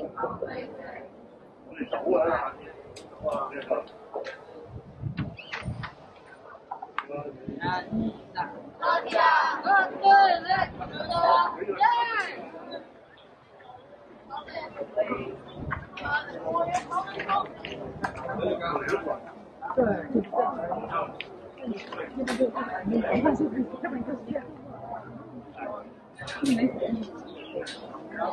我哋走啦，多謝啊！多謝你，做到啦，耶！多謝你，我哋好好。對，就這樣。要不就一百一百，要不就一百，要不就一百。So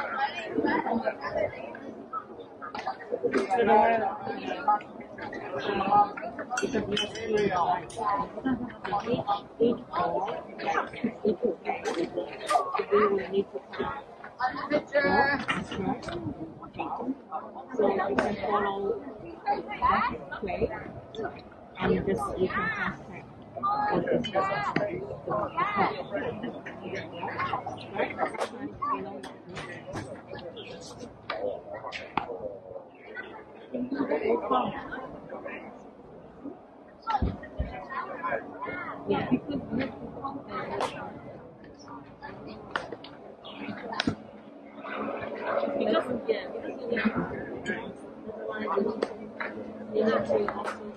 you follow and just you can hashtag 你这时间，你这时间，你那时间，你那时间。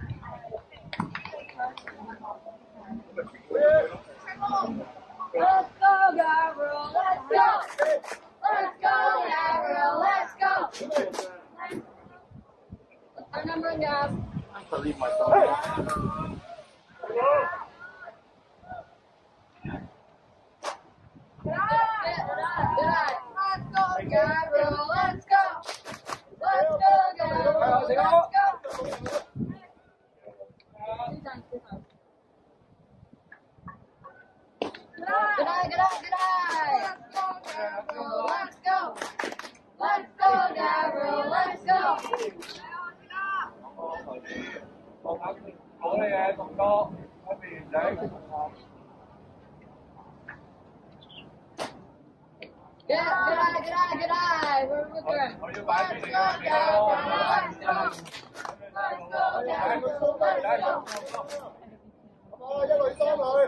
Let's go, Gabriel. Let's go. Let's go, Gabriel. Let's go. What's our number, Gab? I leave my phone. Good eye. Let's go, Gabriel. Let's go. Let's go, Gabriel. Let's go. Two times, two times. Good eye, good eye, good eye. Let's go, Let's go, Let's go. Con ăn ở đây em. Good, eye, good eye, good eye. We're with her. Let's go, Gabriel. Let's go. Let's go, Gabriel. Let's go. Ôi, cái lỗi.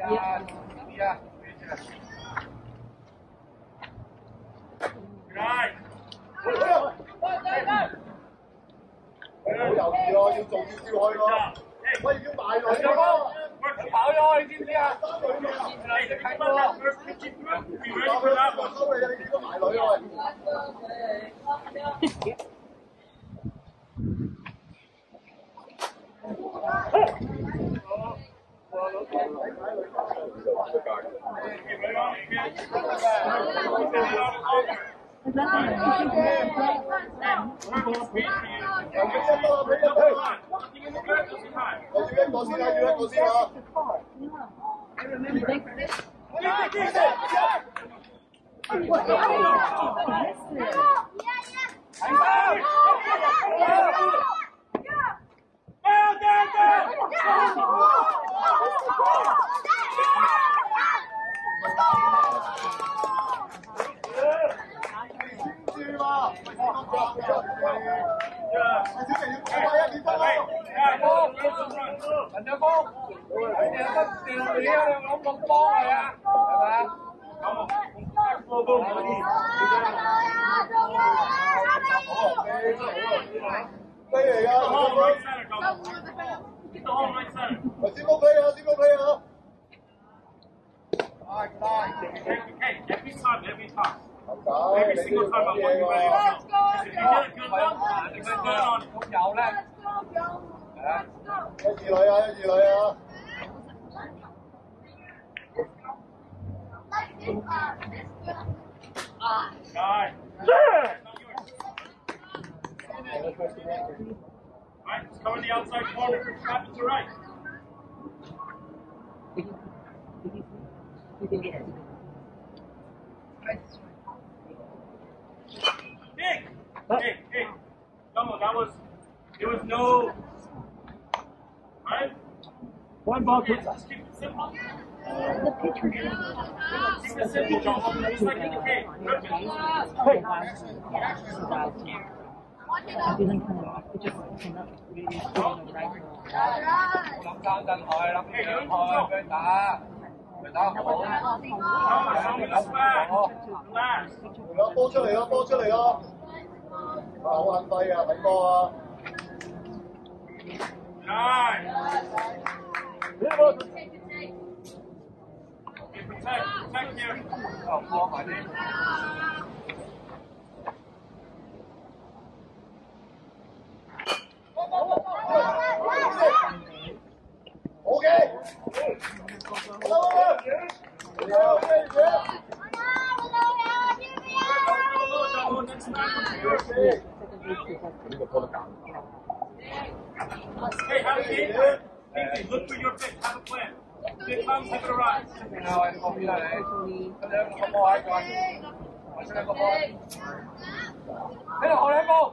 Yeah. Yeah. Right. Go, go, go. 好猶豫咯，要做要跳開咯。喂，要埋落去咯。喂，跑咗，你知唔知啊？三女啊！你識睇波啊？收你啊！你見到埋女喎。Oh! Hey. mình cho con bây giờ có tiền tỷ ông không con rồi à phải không không vô vô mà đi 帮，你哋乜调你啊？谂咁帮佢啊？系咪啊？飞嚟㗎，咪先高飞啊，先高飞啊！ Every time, every time. 打 Every 你 single 都要 time I 讲 want 嘢 you 喎 ready to go. If you get a good one, it's going on. 咁有咧，系啊，一二女啊，一二女啊！ Guy. Right, it's coming the outside corner. Snap it to right. Hey, hey, hey. Come on, that was, there was no, right? One ball, Yeah, just keep it simple. Keep it simple, John. Just like in the game. Perfect. didn't come off. It just came up really good on the right. 谂三阵佢，谂两佢，俾佢打，佢打好。 Come on, show me the swag. Relax. 嚟咯，波出嚟咯，波出嚟咯！啊，好眼废啊，睇波啊！ Nice. Yeah, ball. Okay, protect, protect here. 就放埋啲。 Thế là hồi đấy cô.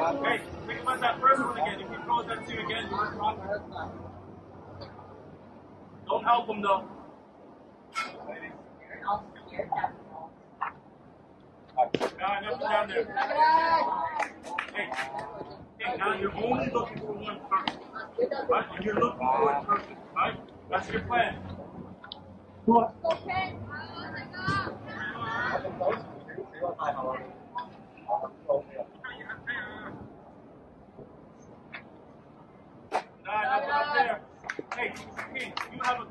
Don't help him though. Down there. Hey, hey, now you're only looking for one person. You're looking for one person, right? That's your plan. 走 Nah, nothing up there. Hey, hey, you have a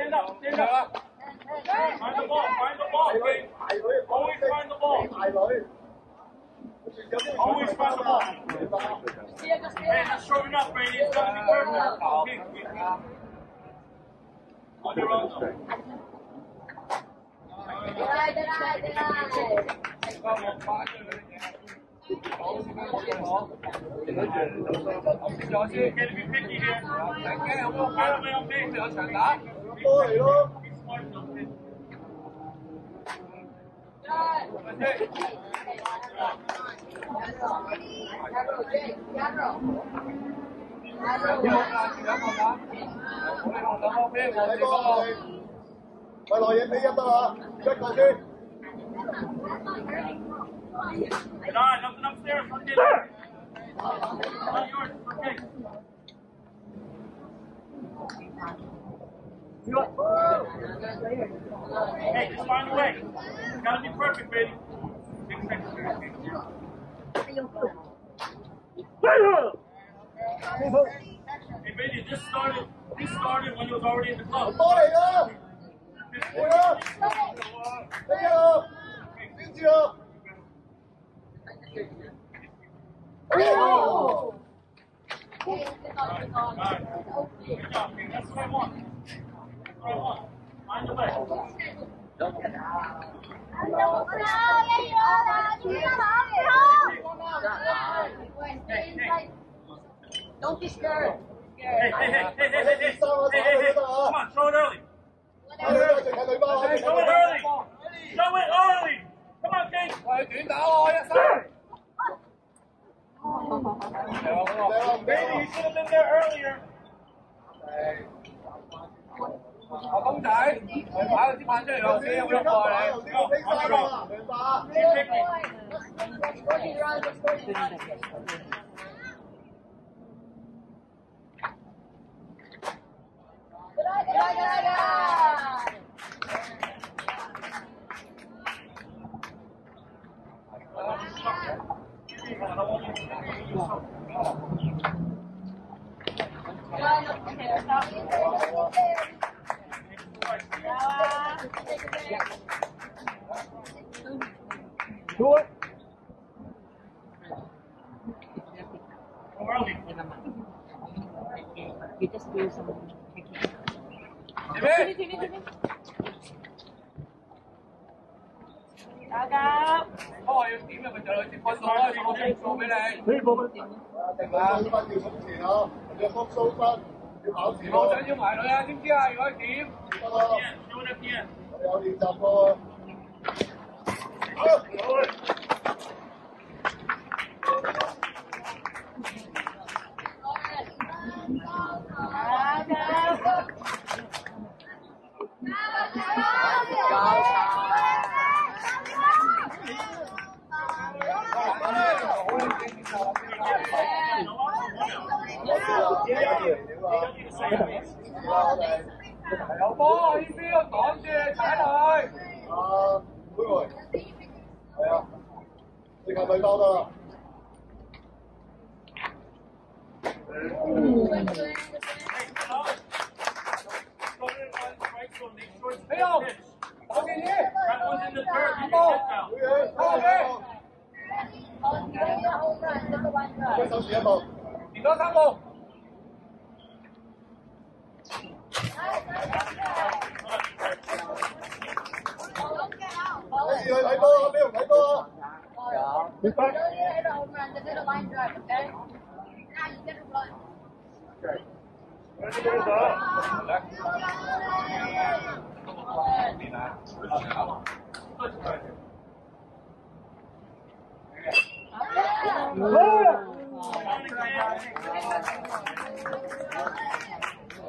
Stand up, stand up. Find the ball, find the ball, Always find the ball. Always find the ball. Man, that's short enough, man. It's got to be perfect. On your own, though. Josh, you gotta be picky here. 波嚟咯。咪落嘢俾一得啦，一個先。係啦，諗諗先，諗先。Thank you. Hey, just find a way. It's gotta be perfect, baby. Six. Hey, baby, this started. This started when you was already in the club. Come on, up. Up. Get up. Up. Oh! All right, all right. That's what I want. Don't be scared. Hey, hey, hey, hey, hey, hey, hey, Come on, throw it early. Throw it early. Throw it early. Come on, you should have been there earlier. 阿公仔，你跑啲慢啲嚟，先有冇过嚟？好，好，好，明白。谢。冇想要埋女啊？知唔知啊？如果点？有点。好。好我哋，係有波，呢邊要趕住踩雷。啊，妹妹，你話對多得喇。Get back. Go ahead over okay? Now you get a blood. Okay.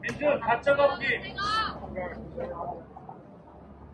민준 가짜 가보기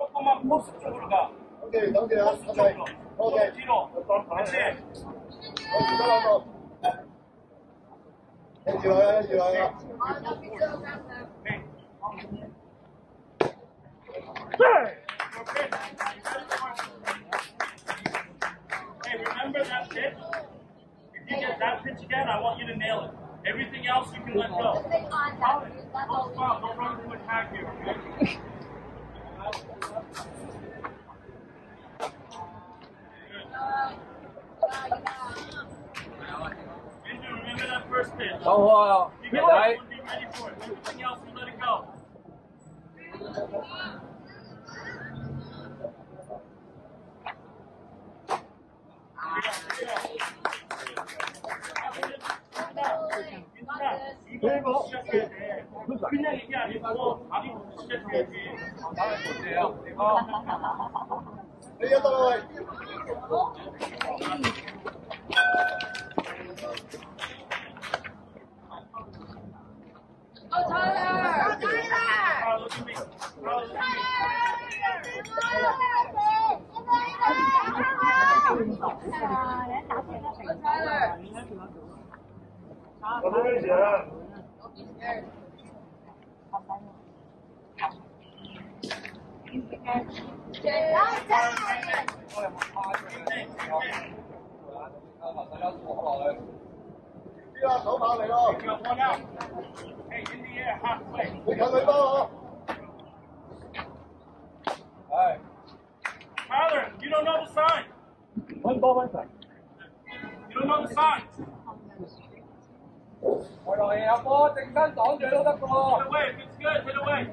조금만 포스 쪽으로 가. 오케이, 넘겨요. 포스 쪽으로. 오케이. 뒤로. 그렇지. 따라와. 길어요, Hey, remember that pitch? If you get that pitch again, I want you to nail it. Everything else you can let go. ありがとう。呢个手跑嚟咯， You got one out. Hey, in the air, halfway. 你近佢波 Tyler, you don't know the sign. 揾波翻齐。 You don't know the sign. 我落嚟阿波正身挡住都得 Hit 㗎 away. If it's good, hit away.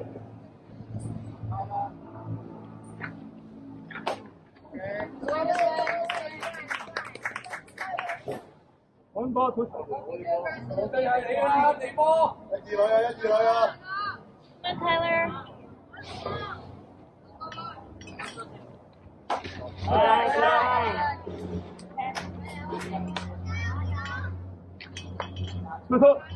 揾波佢齐。喎，皇帝系你啦，地波。喎，一二来啊，一二来啊！ 出出。 Right,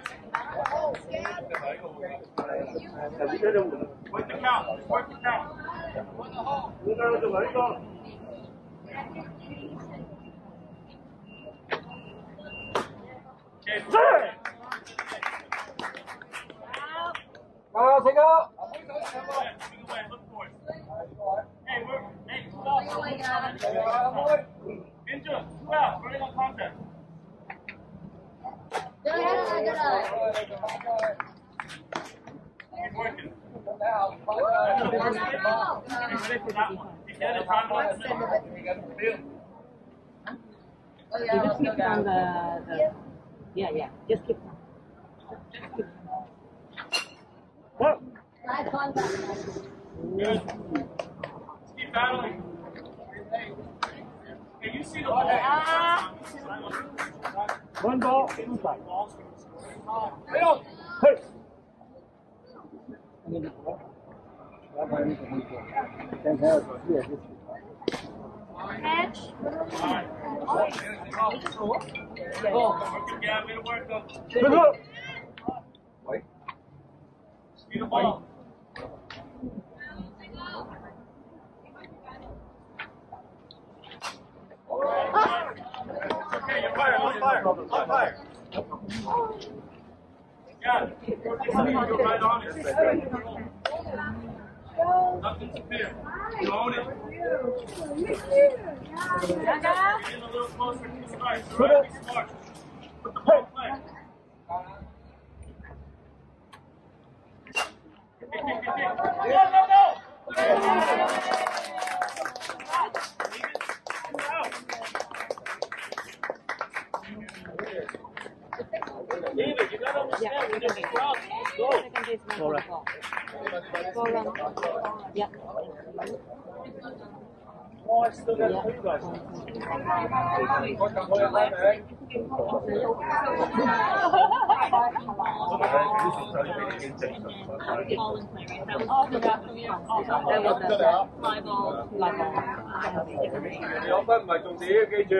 With the count, with the count. With the hole. With the hole. Go, take out. Hey, we're, hey, two out. Engine, two out. We're in a contest. Keep working. The ready for that one. On it. You just keep on the, the yeah, yeah. Just keep on. Just keep on. 好。Good. Keep battling. Can you see the ball? One ball, two. Hey, Oh, ball. Right. umpire, umpire. Yeah, you're right on it. Nothing's fair. You own it. Get a little closer to the right? No, no, no! 夠啦，夠啦，一，五，我講開啦，你，好，你老，哈哈哈哈哈，係嘛？我唔得你啊，我分唔係重點，記住。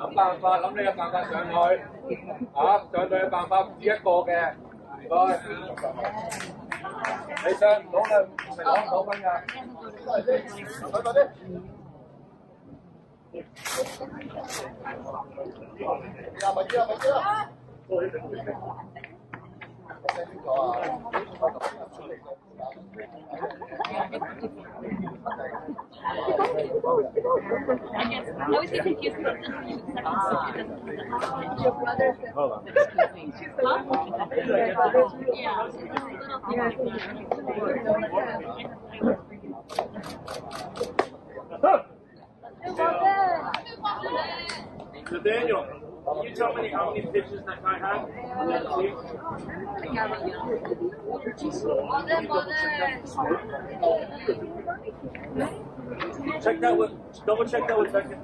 谂办法，谂你嘅办法上去，吓、上去嘅办法唔止一个嘅，唔该。你上唔到嘅，唔系攞唔到分㗎。快快啲！呀，咪知啦，咪知啦。 I guess I always get confused because it's you and someone Your brother says, Hold Yeah, it's just a little thing. Daniel. Can you tell me how many pitches that guy had? Check that with, double check that with Beckett.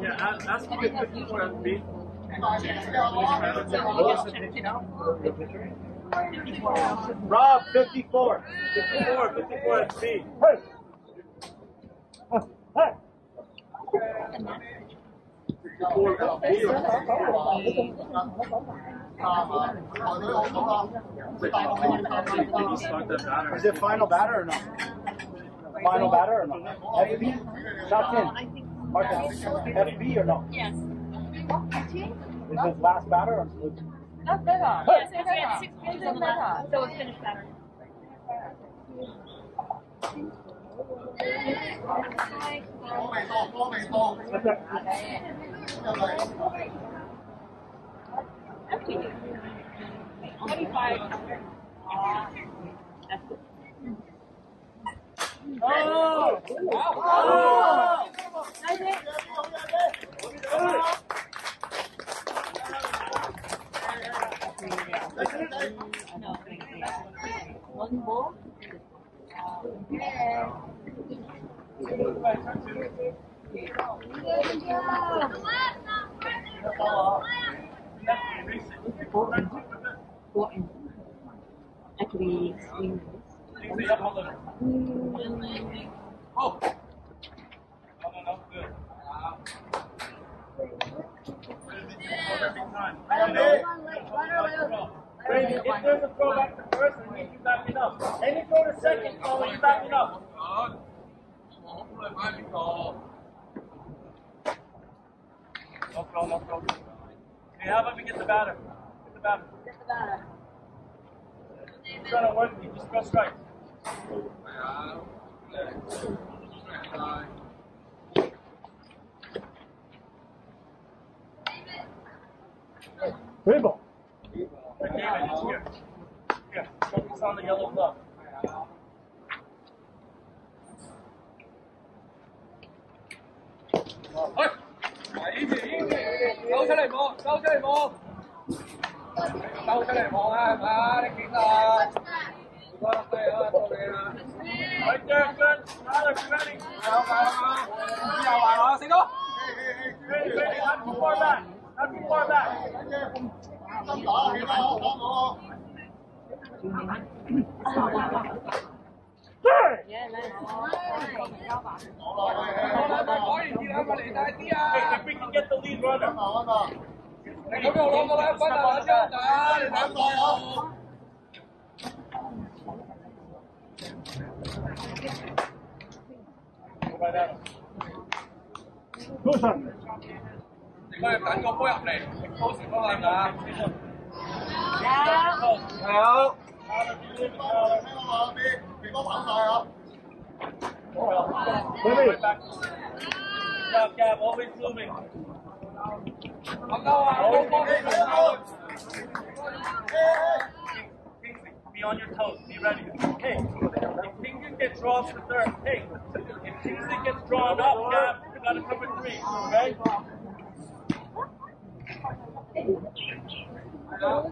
Yeah, ask, if 54 has beat. Rob, 54. 54, 54 has beat. Hey. Hey. 54 has beat. Did you start that batter? Is it final batter or not? Final batter or not? FB? Top 10. Marcus, FB or not? Yes. Is this last batter or That's better. Yes, if we had six pitches on the left, so it's finished Every year. Twenty-five. Uh, that's good. Oh! Oh! oh. oh. One actually swing Oh! No, no, no, good. Perfect time. Brady, if there's a throw back to first, I need you backing up. Any throw to second, need you no throw. Okay, how about we get the batter? Get the batter. Get the batter. It's trying to work, you just go strike. Three ball. David, it's here. Here, focus on the yellow glove. Câu出嚟望，câu出嚟望，câu出嚟望啊，系嘛？你见啊？好啊，系啊，到你啦。 Right there, good. Tyler, be ready. 有啊，之后话我四哥。 Ready, ready, not too far back. Not too far back. 心打起啦，好唔好？ 咁又攞個兩分啊，張仔，你等待我。高神，你都係等個波入嚟，到時幫我打。有。有。我话边边个跑晒啊？ Ready. Gab, Gab, always moving. 我够啊！我帮你打。 Kingsley, be on your toes. Be ready. Hey, if Kingsley gets drawn to the third, hey, if Kingsley gets drawn up, Gab, you gotta cover three, okay? 好啦。 Oh!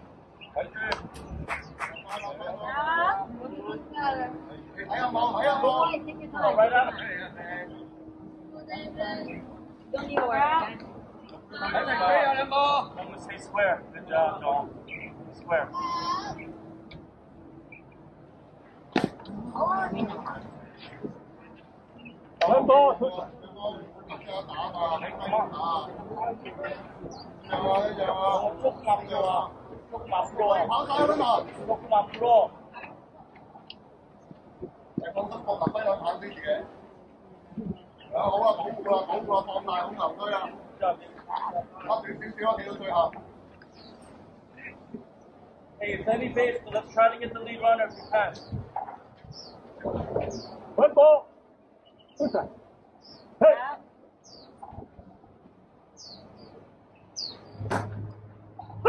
还是还有吗还有吗 Look my my Hey, it's any base, but let's try to get the lead runner if you can. Ball. Who's that? Hey. Yeah.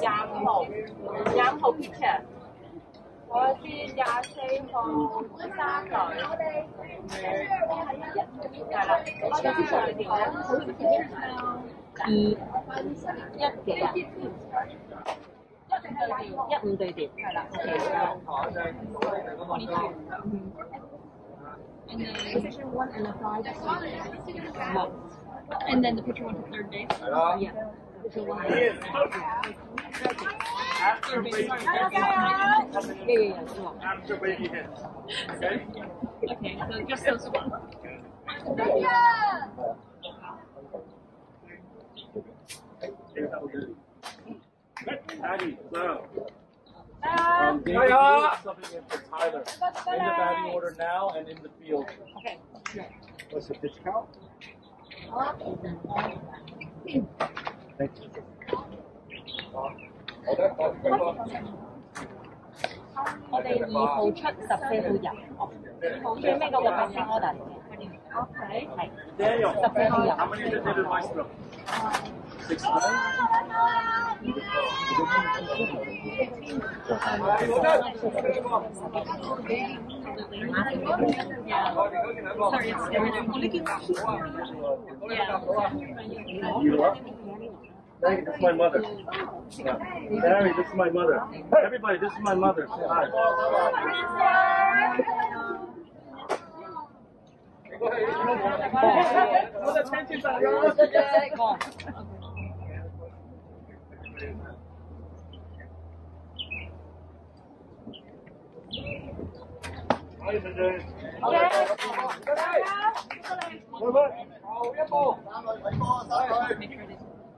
廿五号，廿五号 picture。我知廿四号三队，系啦，我哋之上条二一几啊？一五对调，系啦，OK。And then position one and a five. One. And then the picture one to third base. 系啦。 Yeah. After baby hits. Yeah, yeah, yeah. After baby hits. Okay? Okay, so just those still smart. Yeah. Patty, slow. Um, David, something in for Tyler. In the batting order now and in the field. Okay. What's the pitch count? 我哋二號出十四號入，最尾嗰個 passing order 嘅。OK。係 Daniel, 十四號入。Maggie, this is my mother. Yeah. Mary, this is my mother. Everybody, this is my mother. Say hi. All on Okay.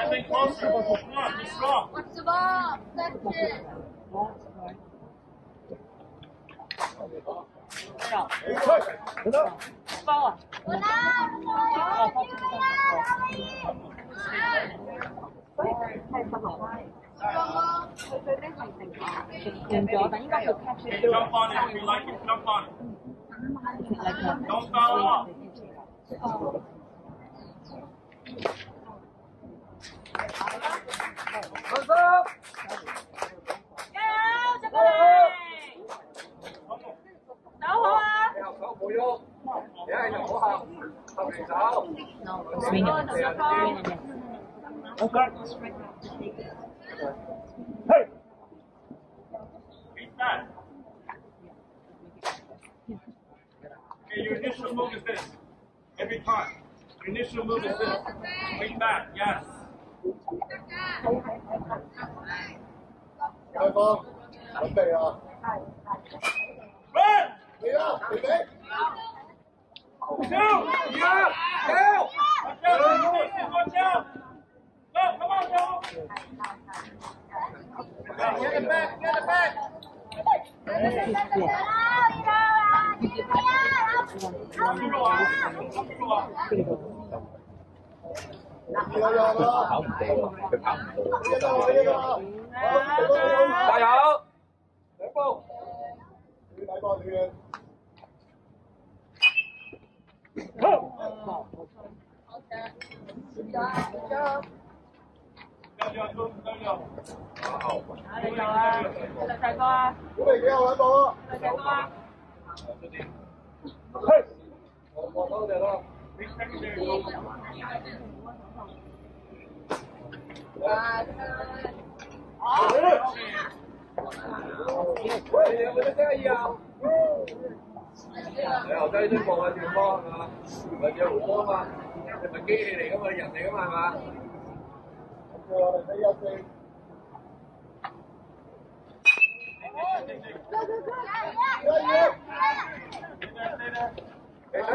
Stepping closer. Come on, be strong. Watch the ball. That's it. Forward. Go now. 完咗，但應該要 catch it。Jump on it if you like it. Jump on it. Don't foul off. Initial move is this. Every time. Your initial move is this. Lean back, yes. Hai con, chuẩn bị rồi. Bên! Đi ra, đi đi. Siêu! Đi ra! Siêu! Con siêu! Con siêu! Go, come on, go! Get it back, get it back! Hãy subscribe cho kênh Ghiền Mì Gõ Để không bỏ lỡ những video 跑唔到啊，佢跑唔到。一個一個。加油！兩步。你睇波你。加油，加油，加油！打你做啊！細細個啊！準備幾號揾波？細細個啊！Hey! 我我多謝啦。Big secondary. 喂，你有冇得加油？你又低啲望下条波系嘛？或者胡波嘛？你咪机器嚟噶嘛？人嚟噶嘛系嘛？我哋俾一四。一二。你睇睇。慢慢嚟 OK 喎。多你多你。 Ready,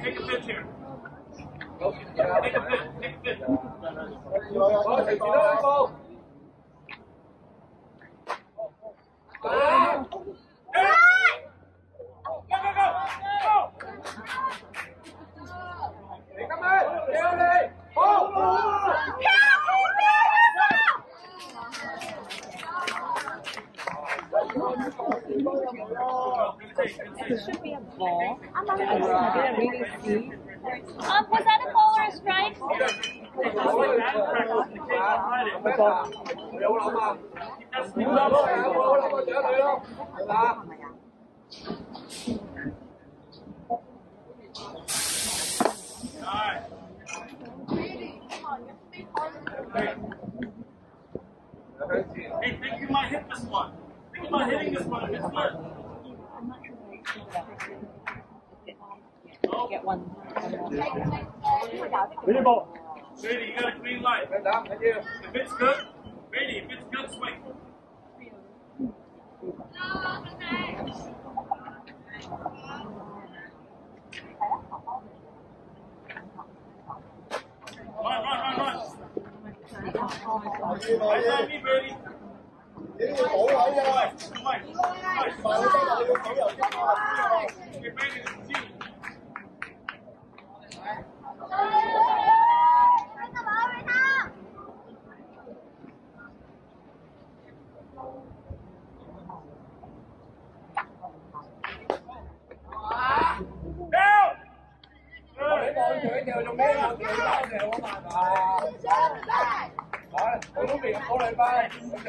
take a pitch here. Take a pitch, take a pitch. Boss, if you don't go. Ah! Ah! Take. should be a ball. Didn't really. Um, was that a ball or a strike? Hey, think you might hit this one. Think about hitting this one if it's good. I'm not sure if I can get one. Green ball. Brady, you got a green light. If it's good, Brady, if it's good, swing. No, 快快快快！准备准备，你要倒位啊！喂，喂，快快快！你个导游真话，你俾你唔知。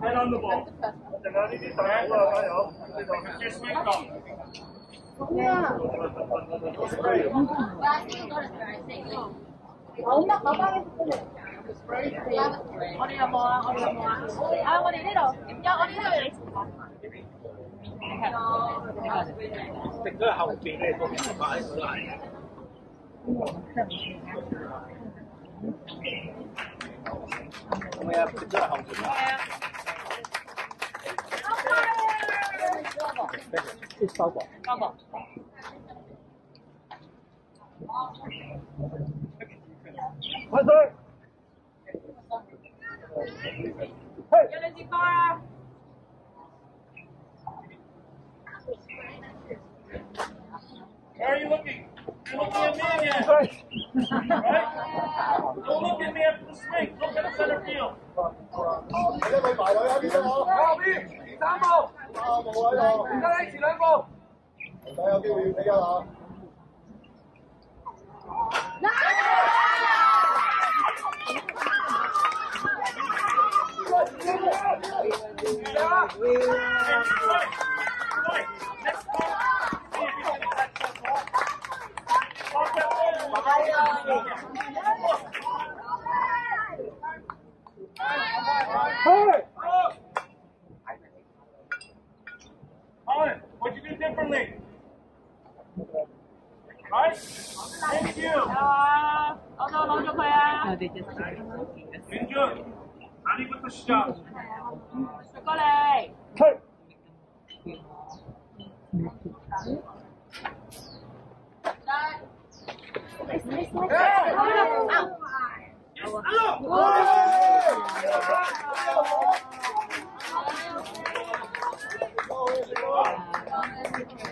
你攞到部，你攞呢啲手。我有，你攞呢隻水缸。咁樣？喂，呢度多人住，係食飯。好啦，走返去食飯。我哋有冇啊？我哋有冇啊？我哋啊，我哋呢度。有，我哋呢度。你食飯啊？食飯。食咗後面，你哋個面係擺咗喺。我们呀，不叫好。好快呀！三宝，别，快走！嘿，原来是包啊！Are you looking? You don't be a man yet. Right? Don't look at me after the swing. Look at the center field. Next one. 我再望咗佢啊。哎！啊！哎！啊！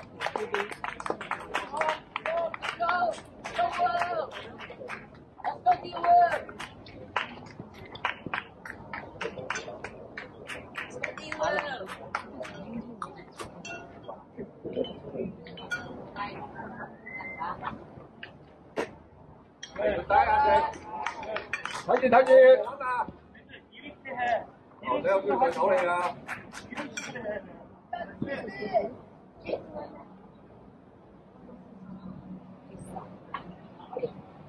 睇住睇住，哦，你有叫佢手你啦。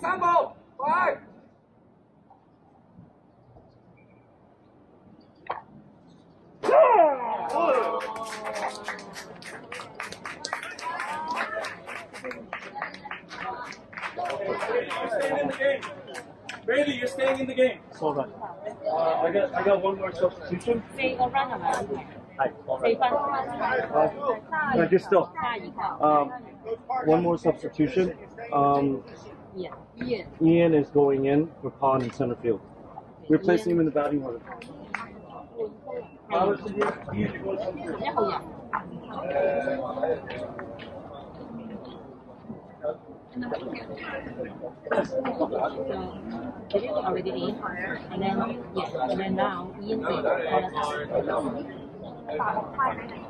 Assemble! Five! Brady, you're staying in the game. Hold on. Uh, I got I got one more substitution. Say a. Hi. Right. Uh, no, just still. Um, one more substitution. Um, Ian. Ian. Ian is going in for Pond in center field. Replacing him in the batting order. And then already in, and then yes, and then now Ian's in.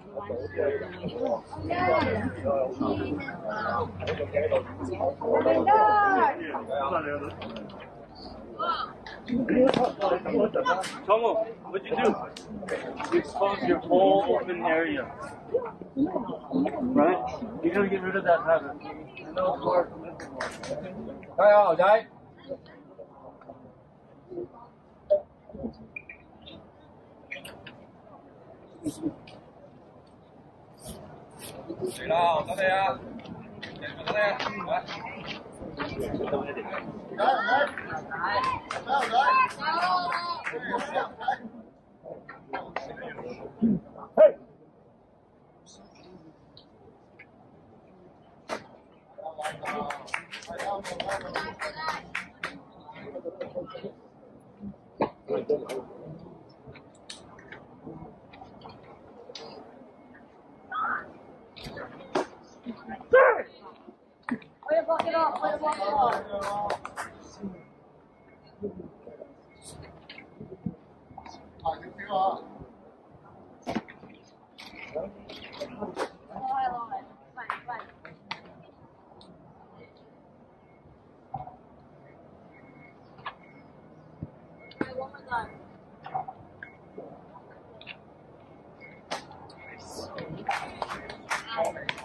Tomo, what'd you do? You exposed your whole open area. Right? You gotta get rid of that habit. I know it's. Hi, all, right? Thank you. 嚟啦，我等你啊！嚟等你啊！嚟。我要快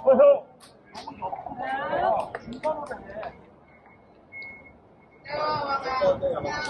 ม่รู้เหมื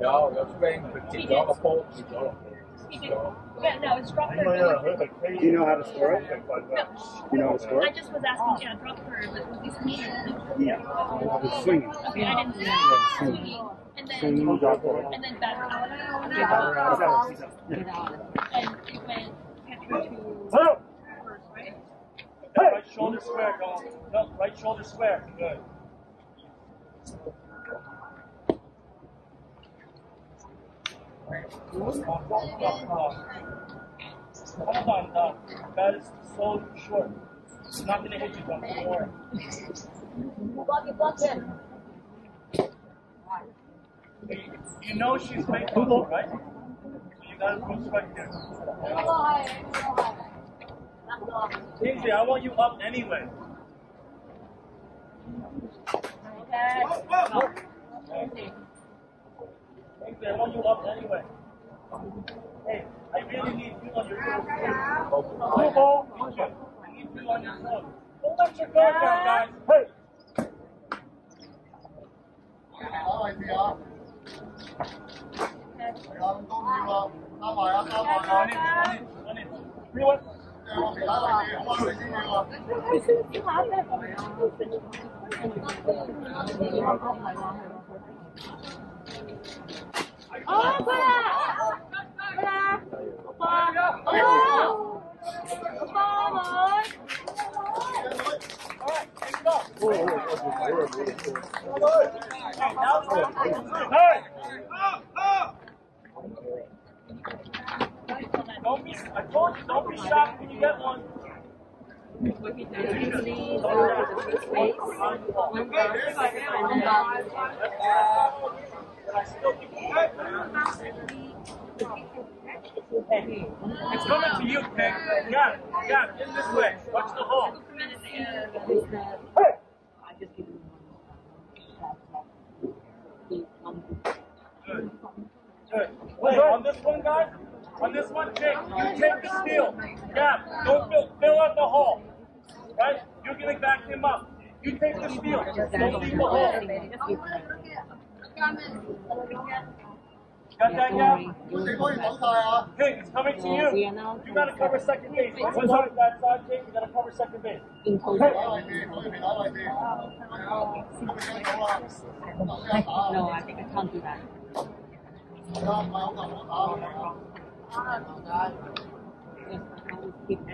有有 swing，佢接咗个波，接咗落去。 Yeah, no, it's drop third. Do you know how to score it? You know how to score I it? just was asking, yeah, drop third, but was this me? Yeah. It's swinging. Okay, I didn't see it. Swinging. And then, Swinging, drop it. and then back out. And it went catcher to Hello. first, right? Right shoulder square, go. No, right shoulder square. Good. Hold on, uh, that is so short. It's not gonna hit you, don't worry. Block it, block it. You know she's making it, right? So you gotta put right there. Kingsley, I want you up anyway. Okay. Whoa, whoa. I want you up anyway. Hey, I really need you on your toes. Blue ball, I need you on your toes. Don't let your guard down, guys. Hey! Oh, I see off. 系啊，咁多票啊，加埋啊，加埋啊，你你你，你问，叫我其他同事可唔可以先要啊？先先加咩货呀？啊，快啦，快啦，快啦，快！啊，开门！Don't be, I told you, don't be shocked when you get one. It's coming to you, King. Got it, got it. In this way. Watch the hole. Hey. Good. Good. Wait, on this one, guys? On this one, Jake, you take the steal. Yeah, don't fill, fill out the hole. Right? You're gonna back him up. You take the steal. Don't leave the hole. Got that now? Good, it's coming to you. You gotta cover second base. One side of that side, Jake, you gotta cover second base. Okay. No, I think I can't do that.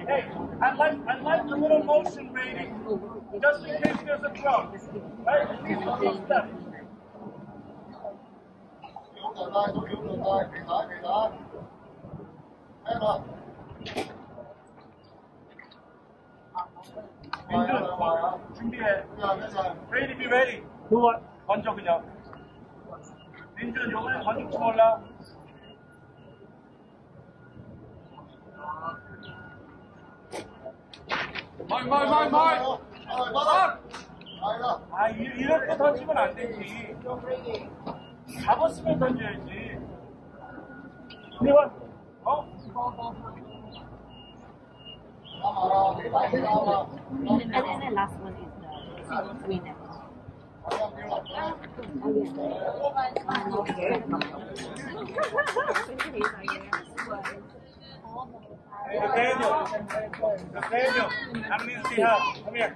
Hey, I like I like the little motion baby. just in case there's a throw. Right? At least a few steps. cứu tượng tay tôi cứu tượng tay bị tái bị tái em à 민준 준비해 레이디 비 레이디 그거 먼저 그냥 민준 요번에 건축 좀 올라 마이 마이 마이 마이 마이 마이 아 이렇게 던지면 안 되지 잡았으면 던져야지. 이리 와. 어? And then the last one is the winner. Nathaniel, Nathaniel, how many does he have? Come here.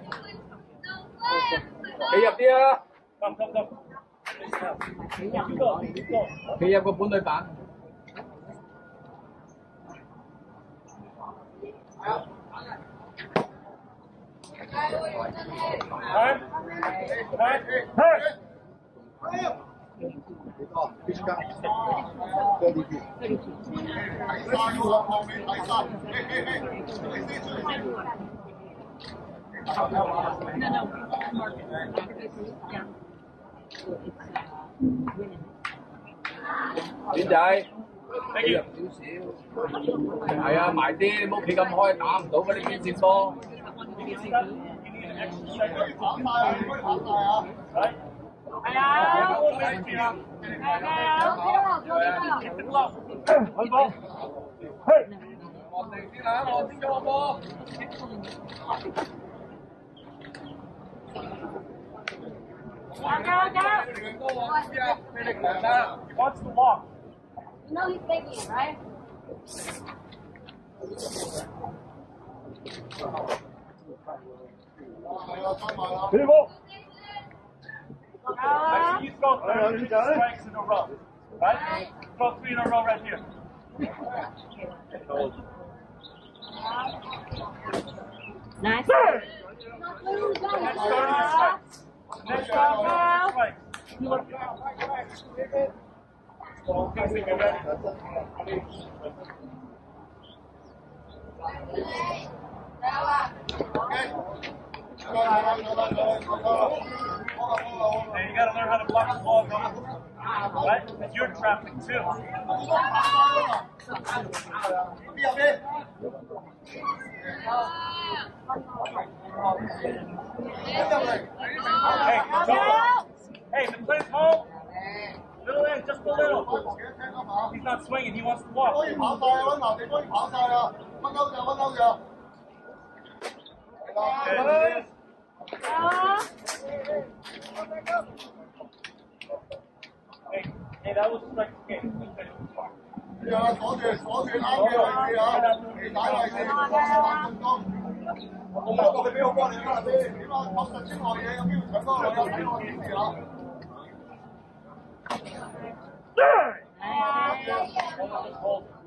Hey, up there. Come, come, come. 佢有個本地版。係啊！係係係！係。係。幾多？it. Yeah. So it's uh, winning. 远仔，企入少少。系啊，埋啲，唔好企咁开，打唔到嗰啲边线波。 You need an extra second. 跑晒啊！你可以跑晒啊！ Right? Everyone wait here. Get the glove. One ball. Hey. 落地先啦，落先咗个波。 Walk out, out. He wants to walk. You know he's begging, right? Actually, he's got strikes in a row. Right? He's got three in a row right here. Nice. Go Nice. Next round, your strikes. You look. Okay, so get ready. And you gotta learn how to block the ball. Because you're traffic too. Hey, Joe. Hey, the play's home. Little in, just a little. He's not swinging, he wants to walk. 可 Hey, hey, that was strike game. 呢样锁住锁住啱嘅位置啊，皮带位置，放进攻。我冇个你俾我帮你啦先，点啊？确实之外嘢有机会抢多两个，睇我点事啊！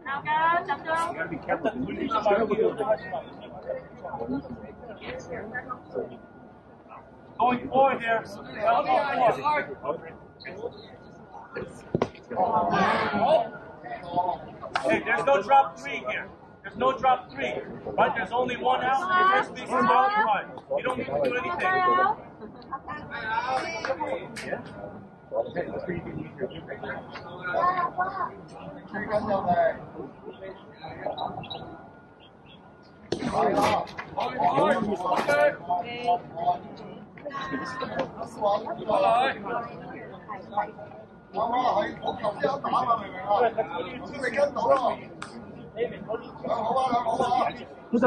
You gotta be careful. Release the ball, you don't touch it. Going forward here. Hey, there's no drop three here. There's no drop three. Right? There's only one out. First base is out. Right. You don't need to do anything. 我我係我頭先跟打啊，明唔明啊？頭先你跟到咯，你明唔明啊？好啊，好啊，好啊。好就，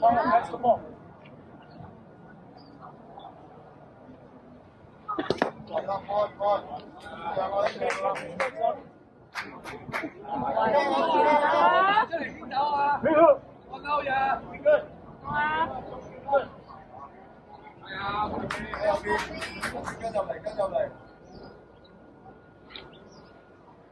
好啊，出左步。慢慢慢慢，有冇？出嚟先打啊！好，我嬲呀！好啊，系啊，喺後邊跟有嚟，跟入嚟。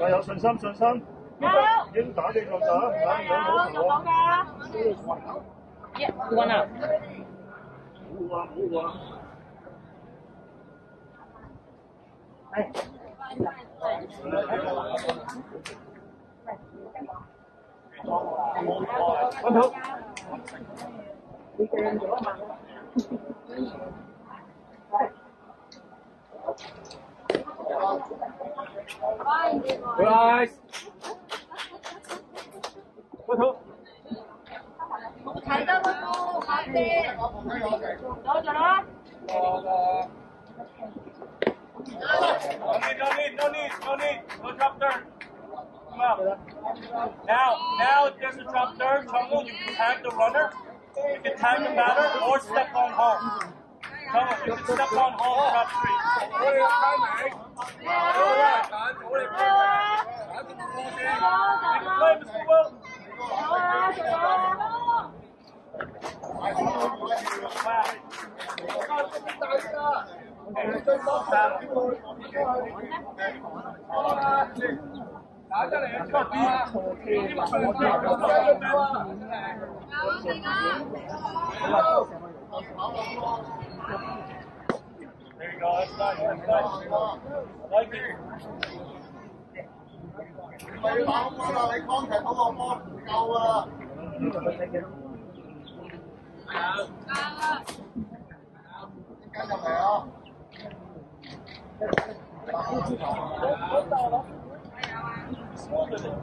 我有信心，信心。应打嘅就打，打唔到冇同我。 Yeah, one out. 冇啊冇啊！温头。 Relax。温头。 Rise. No need, no need, no need, no need. No drop turn. Come up. Now, now if there's a drop turn, Chungu, you can tag the runner, you can tag the batter, or step on home. Chungo, you can step on home, drop three. 我哋开名。好啦，拣好你开名。拣啲波先。 You can play, Mr. Will. 打得嚟出边啊 There you go. That's nice. That's nice. I like it. ไปล้างมืออะไรคล่องแต่เขาบอกหมดเกาอ่ะกันทำไมอ่ะ 写令令。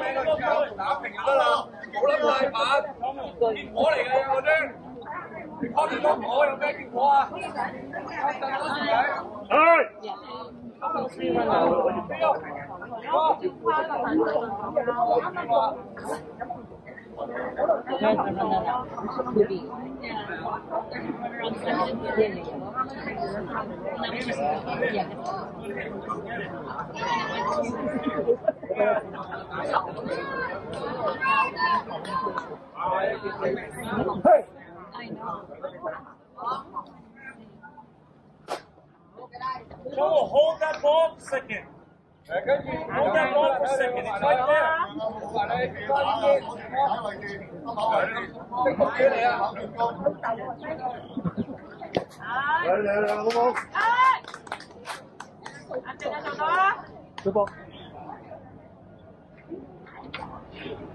俾佢夹打平就得啦，冇谂大板，结果嚟嘅嗰啲。 你开你个果有咩结果啊？一阵 Joel, hold that ball for a second. Hold that ball for a second. It's right there. 話你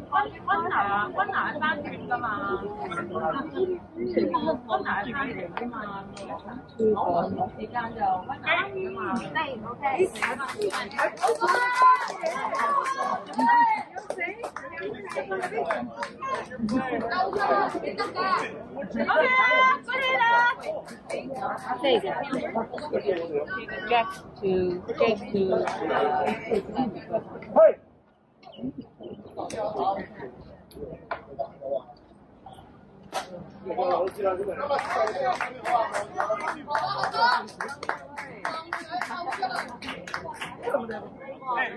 温拿温拿单断㗎嘛，温拿系单断㗎嘛，我冇时间就温拿㗎嘛。OK 啦，嗰啲啦。 Jack to Jack to uh, 嘿， Hey,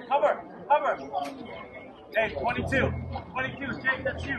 cover, cover. Hey, 22, 22, Jake, that's you.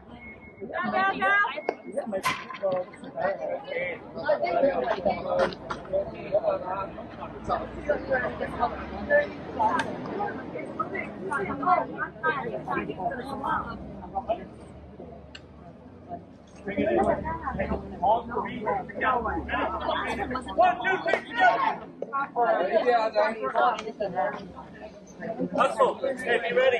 Hustle. Hey, be ready.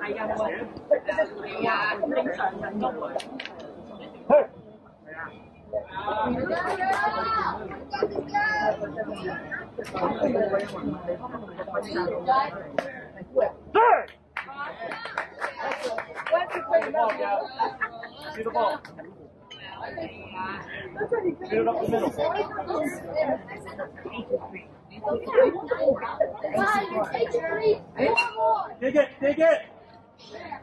係啊，咁正常人工。Shoot it dig it.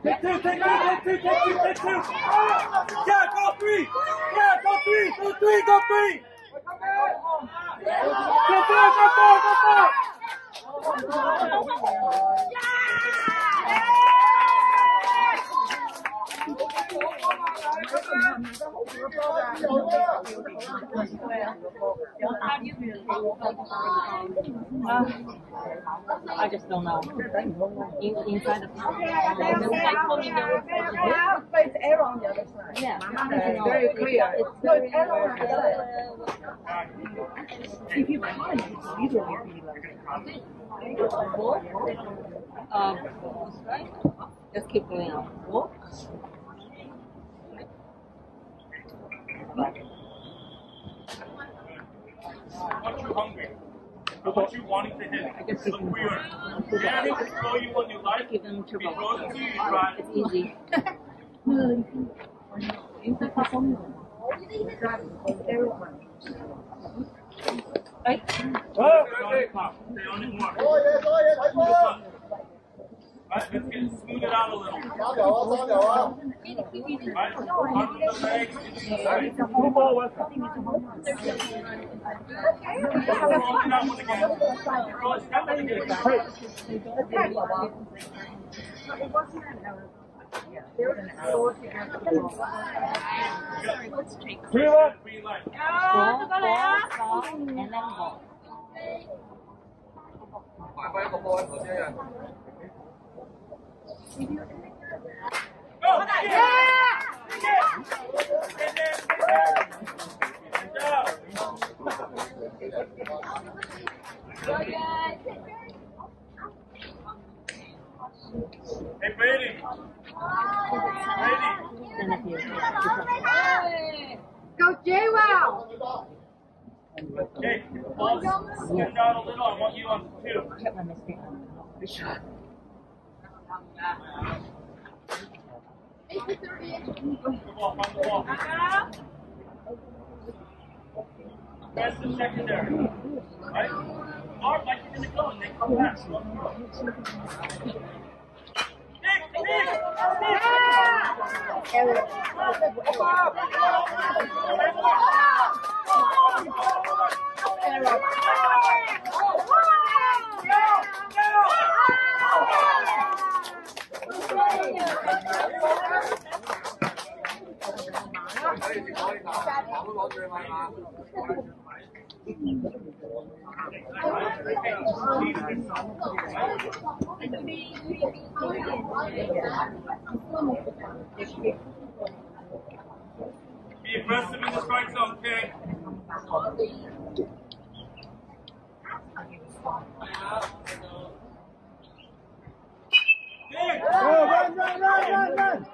T'es-tu, t'es-tu, t'es-tu, t'es-tu, t'es-tu Tiens, construis I just don't know. In, inside the But it's arrow on the other side. Yeah, It's very clear. It's So it's arrow on the other Um, just keep going on. What you hungry? What you wanting to hit? I guess it's weird. You your life. Give them to be? It's easy. no. Inside the Oh, oh Right, let's smooth it out a little. Again. Brady. Brady. Stand up here. Go J-Wow! Okay, ball stand down a little. I want you on two. Kept my mistake. Come on, on the wall. That's the secondary. Right? Like you're gonna go and come back. 可以接歌呢？打畀我最晚啊。Be aggressive in the strike zone? Nick! run, run, run, run, run!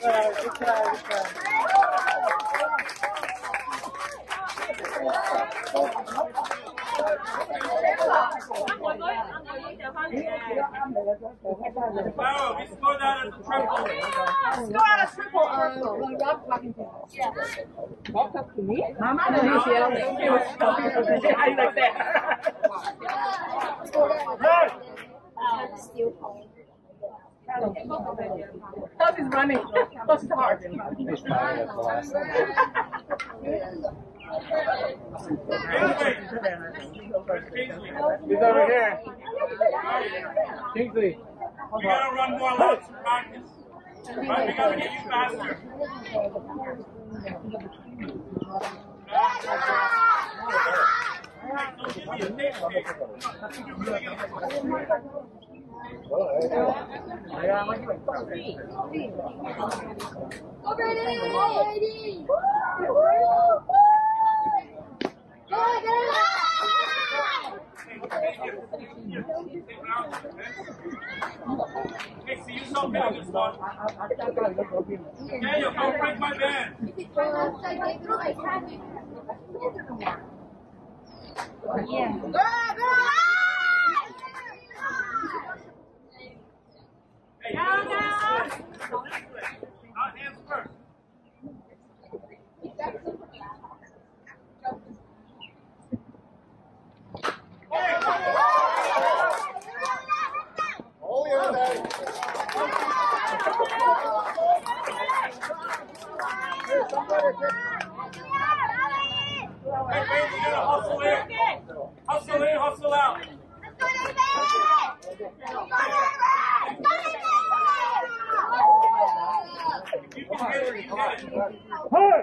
É, yeah. Wow, we scored that as a triple. He's over here. Kingsley. we gotta run more laps in practice. Right, we gotta get you faster. Don't give me a big kick. Go Brady! Go Brady! Hey, you someday on this one. Daniel, don't break my band. Yeah. Go, go! Hey, down, down. Not hands first. Only in there. Hey,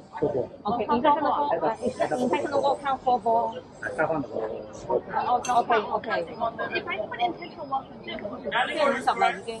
four ball. Okay, international ball, uh, is international ball count four ball? Five hundred ball. Oh, okay, okay. If I put intentional walk in there, 即系五十啦已经。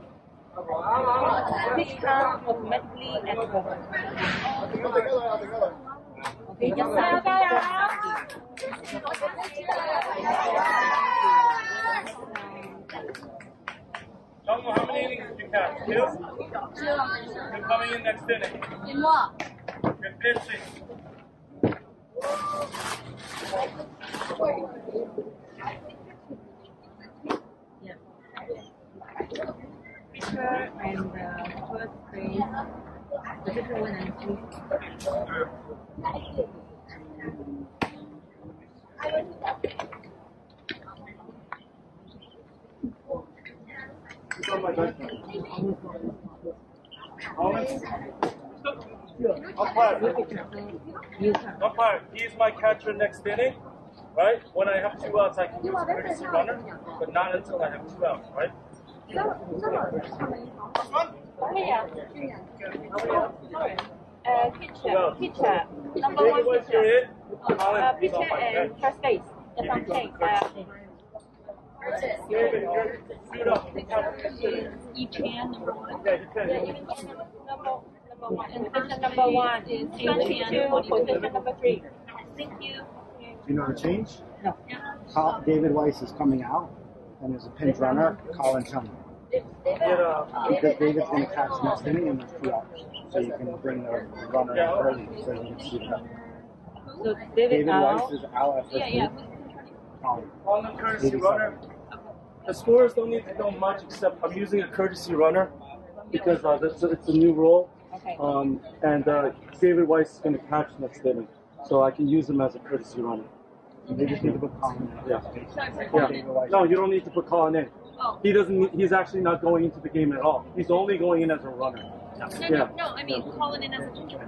Become completely at home. Okay, just start Tell them how many innings did you catch? Two? Two. You're coming in next inning. In what? You're pitching. Yeah pitcher and uh, first phrase. The picture one and two. Umpire. He's my catcher next inning, right? When I have two outs, I can use courtesy runner, but not until I have two outs, right? Uh, picture, number one pitcher. Uh, he's picture on my and first base. The page. Uh. Each hand, number one. Yeah, number, one. And position number one is position two, position number three. Thank you. You know the change? No. David Weiss is coming out, and there's a pinch runner, Colin Tillman. Get, Because David's going to catch next inning and there's two outs. So you can bring the runner in early so you can see that. So David David Weiss is out at first Yeah, yeah. base. Colin. on the courtesy runner. The scorers don't need to know much except I'm using a courtesy runner because uh, that's, it's a new rule. Okay. Um, and uh, David Weiss is going to catch next inning, so I can use him as a courtesy runner. They just need to put Colin in. Yeah. Yeah. Yeah. No, you don't need to put Colin in. Oh. He doesn't. He's actually not going into the game at all. He's only going in as a runner. No, Yeah. no, no, I mean, calling in as a pitcher.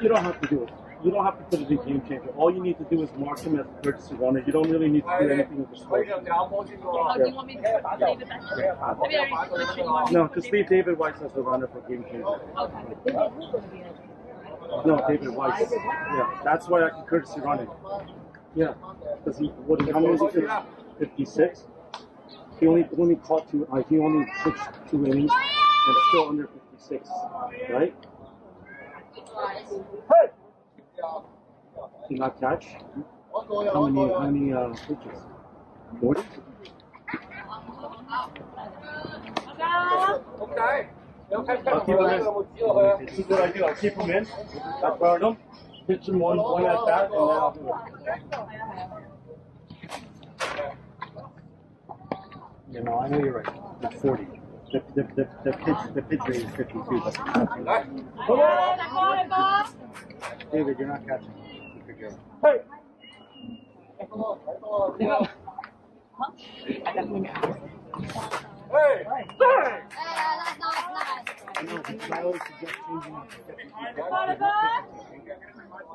You don't have to do it. You don't have to put it in GameChanger. All you need to do is mark him as a courtesy runner. You don't really need to do anything with the score. Oh, do you want me to put David back in? Maybe I already switched you. No, just leave David Weiss as the runner for GameChanger. Okay. No, David Weiss. Yeah, that's why I can courtesy run it. Yeah, because he what? How many was he? Fifty-six. He only only caught two. Uh, he only pitched two innings and still under fifty-six, right? Hey! Did not catch? How many? How many uh, pitches? Forty. Okay. I'll keep him in. This is what I do. I'll keep him in. I burn him. Pitch him one one at bat, and then I'll do it. You know, I know you're right. It's 40. The, the, the, the pitch the pitch rate is 52, but it's not too much. David, you're not catching. You could go. Hey! Hey! Hey, that's nice, nice. I know, but I always suggest changing it to 52.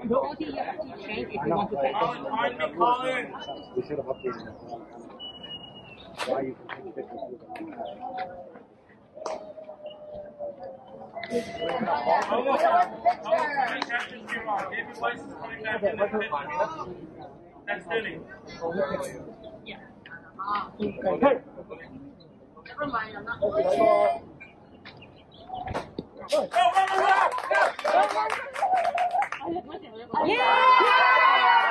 Forty you have to change if I you know, want to but catch. Colin, find me, Colin. we should have updated it. ああいう風に出てくるかな。Yeah!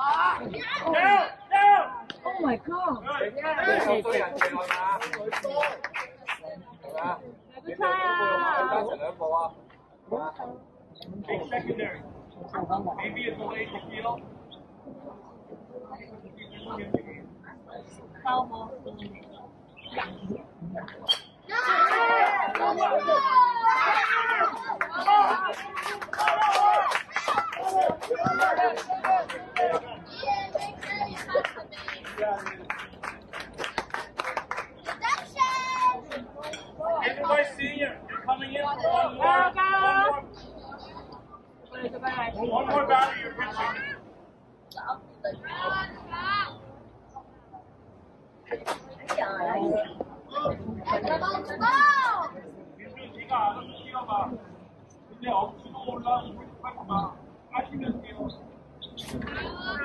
Down, down. Oh my god. 'Everybody senior, you're coming in for one more. One more, one more battle you're pitching. 민준 네가 알아서 뛰어봐. 근데 억지로 올라오고 싶하지 마. 하시면 돼요.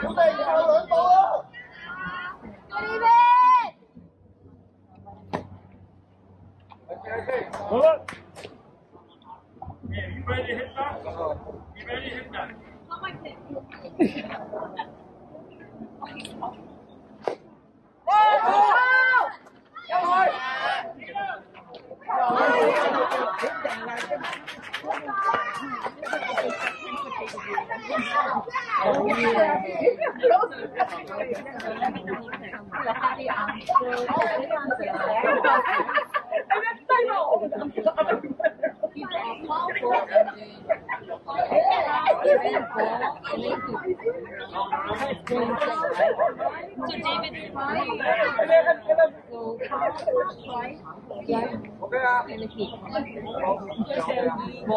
보다 이제 얼른 넣어. 그리베. 어? 예, 이별이 했다. 이별이 했다. So David, Okay à?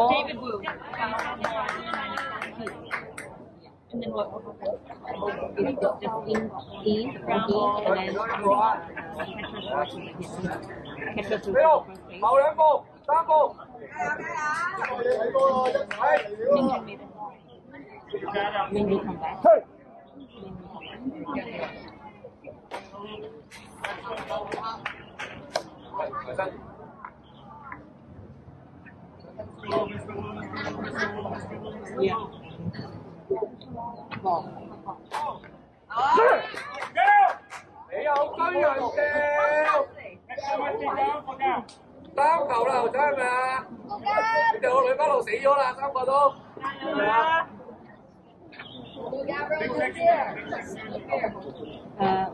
David Wu. And then what? It's just in, in, brown ball, and then catcher's watching it. Catcher's watching it. Màu đến vô, tám vô. Minjin made it. Minjin come back. Minjin come back. Yeah. Ball. Để ông có nhận kêu Tám cầu là hồi trái mà Bây giờ lưỡi bắt đầu xỉ vô là xong rồi thôi Uh.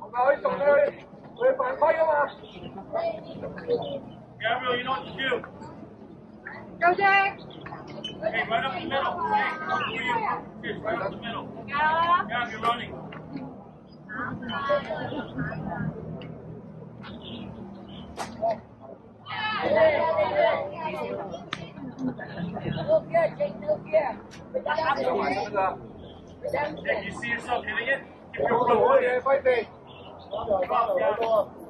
Không có Gabriel, you know what to do Go Jack Hey, right up the middle. Hey, right up the middle. Yeah, you're running. Look here, Jake, look here. Jake, you see yourself hitting it? Keep your foot away. Fight me. Come on, come on.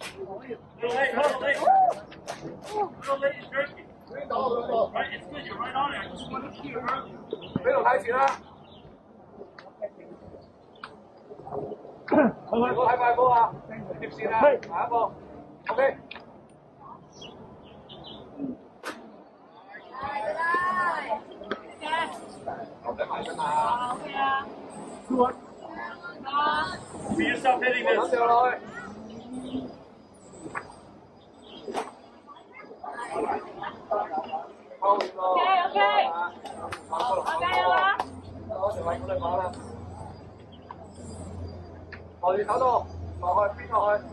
好多啊！一个啦我哋， Little late, little late. Little late and jerky. 呢打我两个， Right, it's good. You're right on it. I just wanted to see you early. 俾度睇钱啦。如果睇快波啊，贴线啦，下一步，OK。我俾埋身啊！ See yourself hitting 谂 this. 掉落 讲啦。后面手度落去，边落去？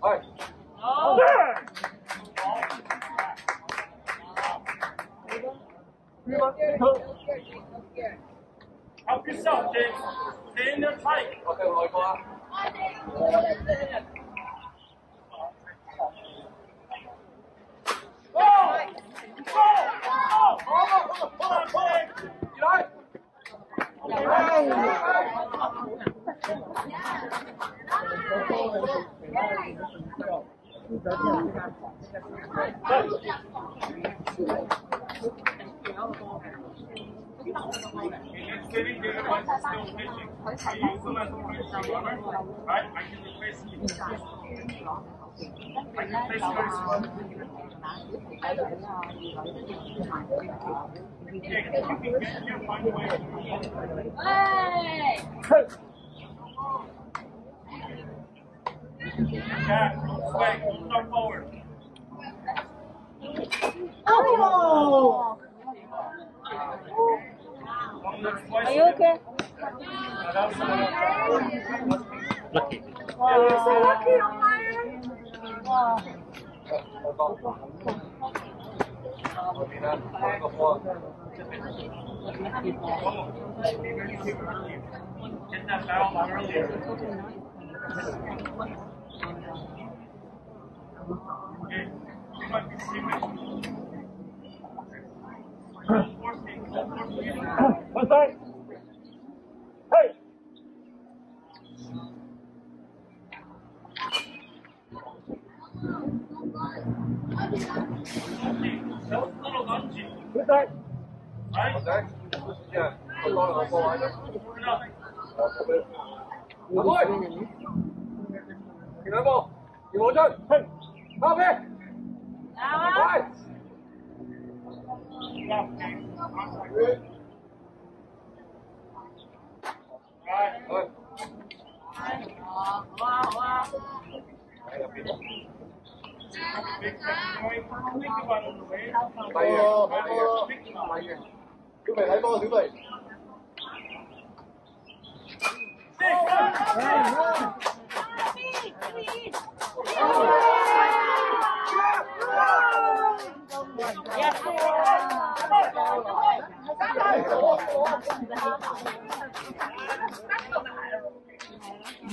系。 How yourself, Jake. Stay in there tight. OK，外国 Right? I can replace you. Can get here, find a way. Hey! Jack, swing, start forward. Oh! One. Are you okay? That was someone else. Lucky. 哇！快快快！好仔，好仔，好时间，去！好，好。Mày à, mày à, mày à. Cứ phải lấy bò thứ bảy.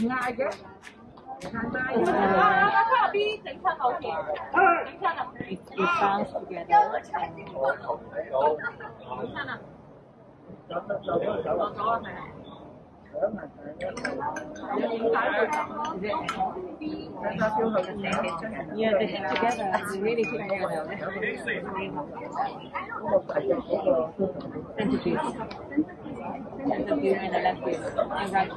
Ngại chứ. Yeah, they hit together. They really hit together. Centerpiece. Centerpiece and the left and right.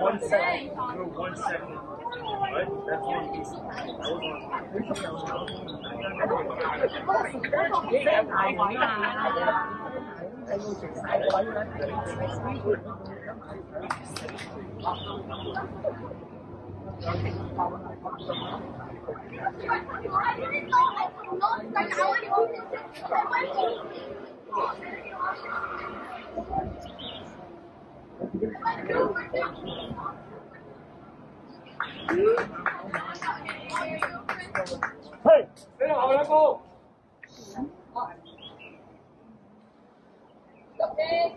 One second. One second. Right? That's one piece. 嘿，你好，两哥。准备。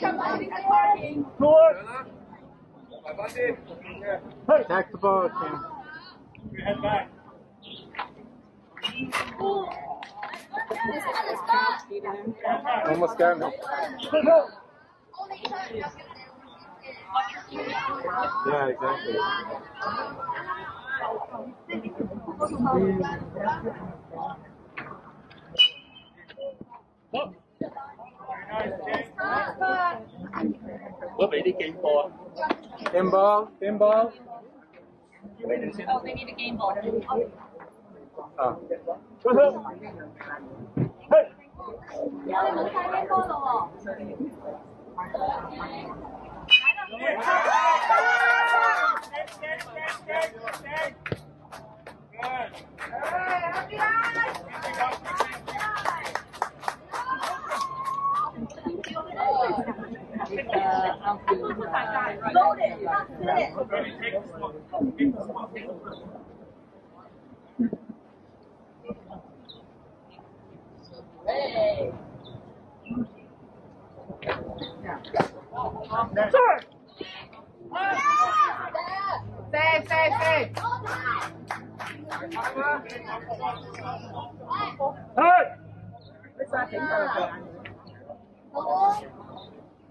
Hey, back the ball, Cam. Head back. Almost got me. Yeah, exactly. What? Bố bị đi game ball. Game ball, game ball. Wait, oh, they need a game ball. Oh. Hey. Good. Hey, happy eyes. with uh, Alfie. Uh, Load it, that's it. Hey! Sir! Save, save, save! Hey! Hey!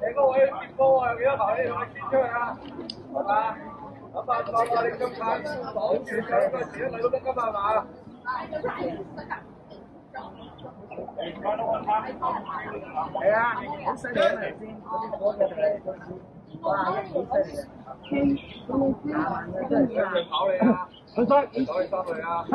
你嗰位接波啊，有几多球你同佢传出去啊？系嘛？咁啊，放下你今晚挡住咗嗰阵时，你都得㗎嘛系嘛？系啊，好犀利啊！头先嗰啲波嘅咧，哇，几犀利啊！跟住跑你啊！陈生，你攞起翻去啊！嘿，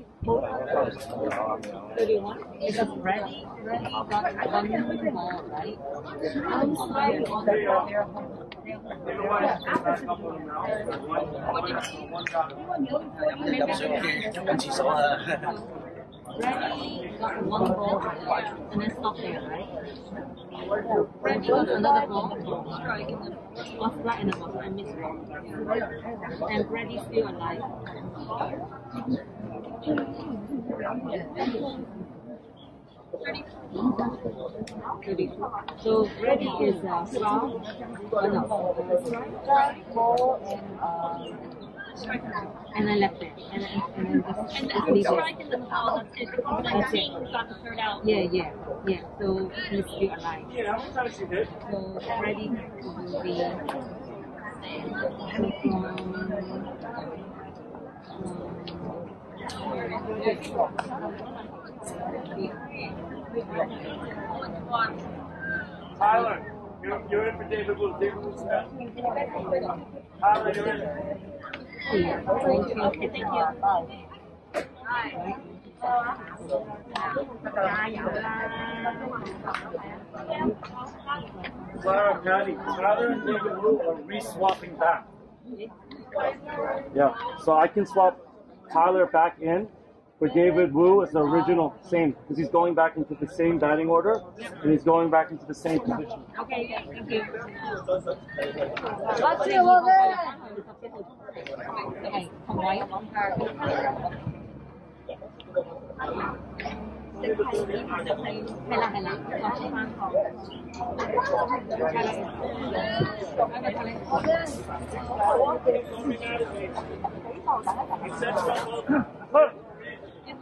Is it ready? Ready? Got one more, right? Outside on the Ready? Got one ball and then stop there, right? Ready? Got another ball. Was right the ball. I missed one. And Ready still alive. Ready. So ready is uh, foul, uh, no, uh, ball, and uh, and then left it, and then and then just And the leave strike it. and the foul, that's it. It's like James got the third out. Yeah, yeah, yeah. So he's still alive. you know, sometimes you did. So ready will be Tyler, you're, you're in for David Blue. David Blue's. Tyler, you're in. Thank you. Thank you. Clara Patty, Tyler and David Wu are re-swapping back. Yeah, so I can swap Tyler back in, but David Wu is the original same because he's going back into the same batting order and he's going back into the same position. Okay, thank you. Let's see a little bit. Okay, không nói. 系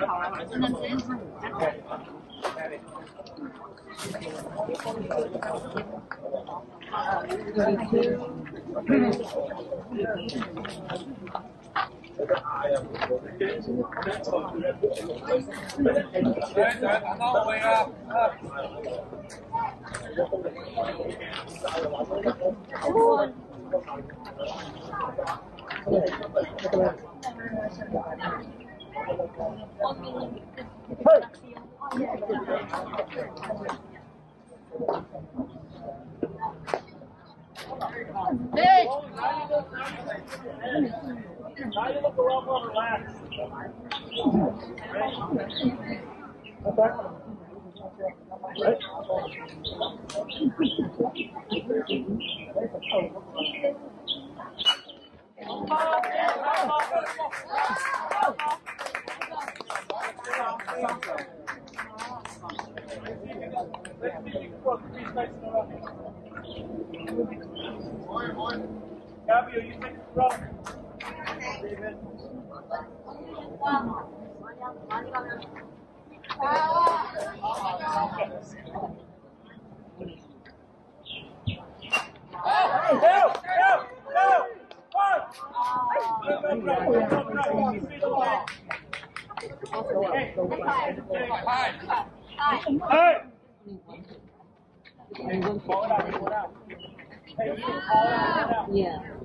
啦系啦，我先翻房。系啦，系啦。 就系弹翻去啊！ Hey! Now you look a lot more relaxed. Gabby, are you taking the? Yeah.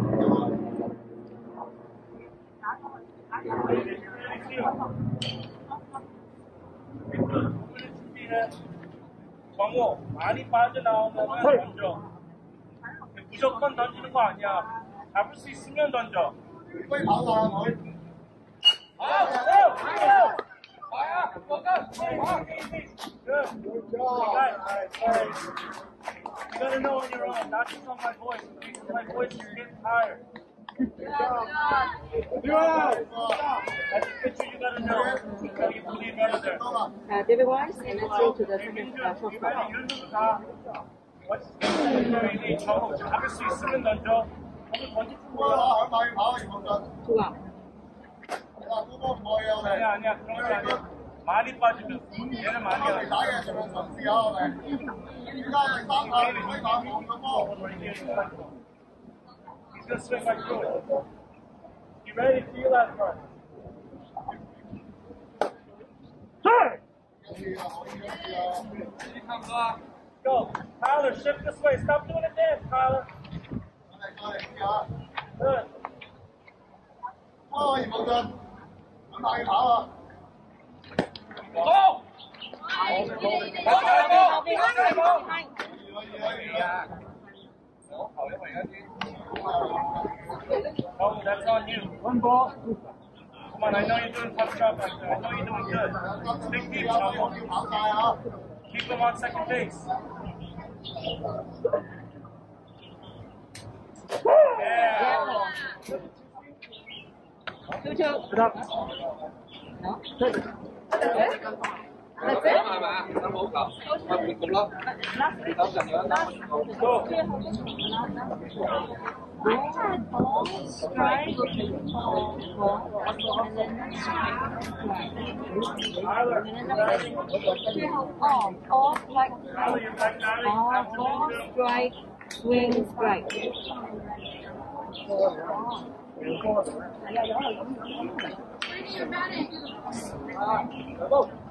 정우 많이 빠져나오면 던져 무조건 던지는 거 아니야 잡을 수 있으면 던져 이번에 나와 아, 와요! 와요! 와야! 와가! 와! You're gonna know on your own. That's just on my voice. My voice is getting tired. 자, David Wise and then throw to the second shot clock. 잡을 수 있으면 던져. 좋아. 아니야 아니야 그런 거 아니야. 많이 빠지면 얘는 많이 안 돼. this thing like. You ready? Feel that front. Go. Tyler, shift this way. Stop doing a dance, Tyler. Good. Oh, you well done. I'm not going to Go! Hold it, hold it. Hold it, hold it. Hold it, hold it. Oh, that's on you. One ball. Come on, I know you're doing tough job there. I know you're doing good. Big deep, Noble. Keep them on second base. Yeah. Two, two. Good. No? Good. Good? That's it? I had ball, strike, ball, ball, and then strike, strike. And then the ball, ball, strike, ball, ball, strike, swing, strike. Ball.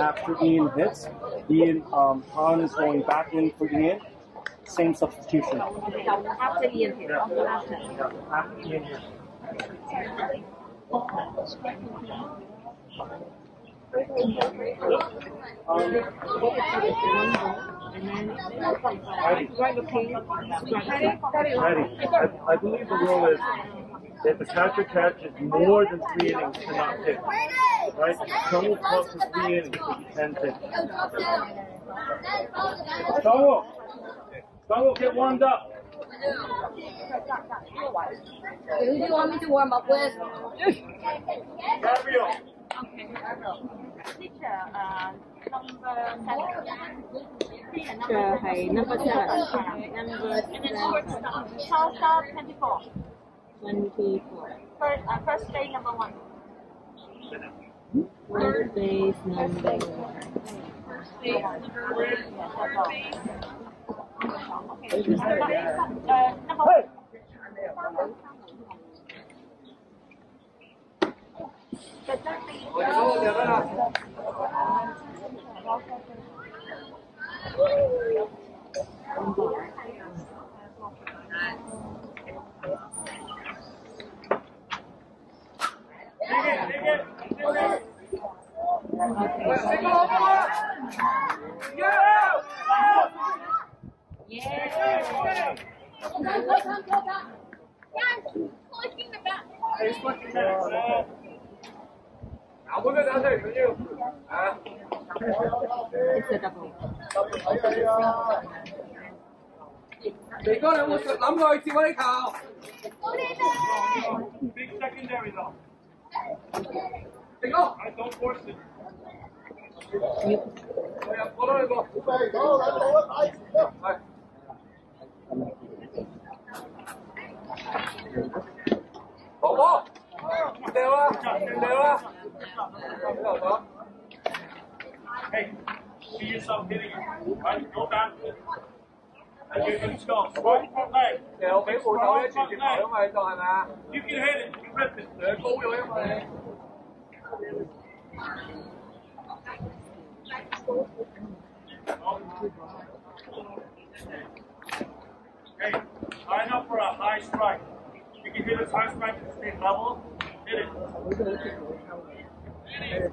after Ian hits, Ian um, Han is going back in for Ian. Same substitution. After Ian hit, after after. Yeah, after Ian hits. Patty, Patty, I, I believe the rule is if the catcher catches more than three innings, cannot pitch. Right? Total plus is three innings, so you can pitch. Samuel, Samuel, get warmed up. Who do you want me to warm up with? Gabriel. Teacher, uh, number seven. Teacher 係 number seven. Number And then short seven. Shortstop, 24. Twenty four. First, uh, first base, number one. First base number. First base, number. Number one. The third 肥哥，你有冇谂过去接嗰啲球？ Big secondary though. I don't force it. Hey, see yourself hitting it. Right? Go back. You can hit it, you can rip it. Third ball. Okay, line up for a high strike. You can hit a high strike at the same level. Hit it. Hit it.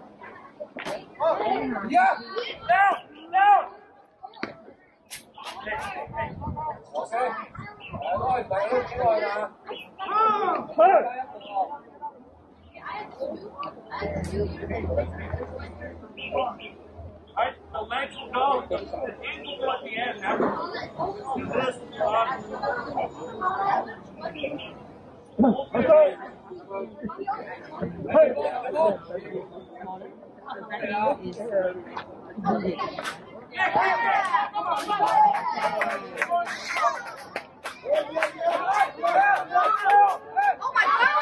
Yeah, down, down. Okay. Đấy rồi, đấy rồi, đấy rồi mà. Right, the legs will go. The ankle will at the end. That's this. Uh, okay. Hey. is bullied. Oh my gosh!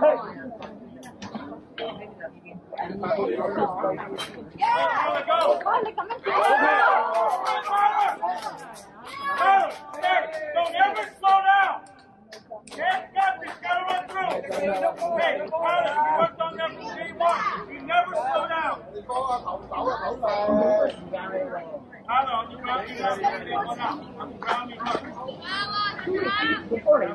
Hey! Tyler, you got run through. Hey, Tyler, you 你唔好理佢。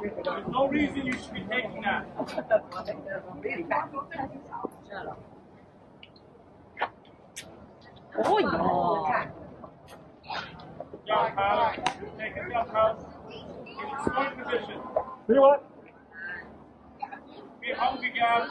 There's no reason you should be taking that. Oh, yeah. Young Tyler, you're taking the. In scoring position. You know what? Be hungry, guys.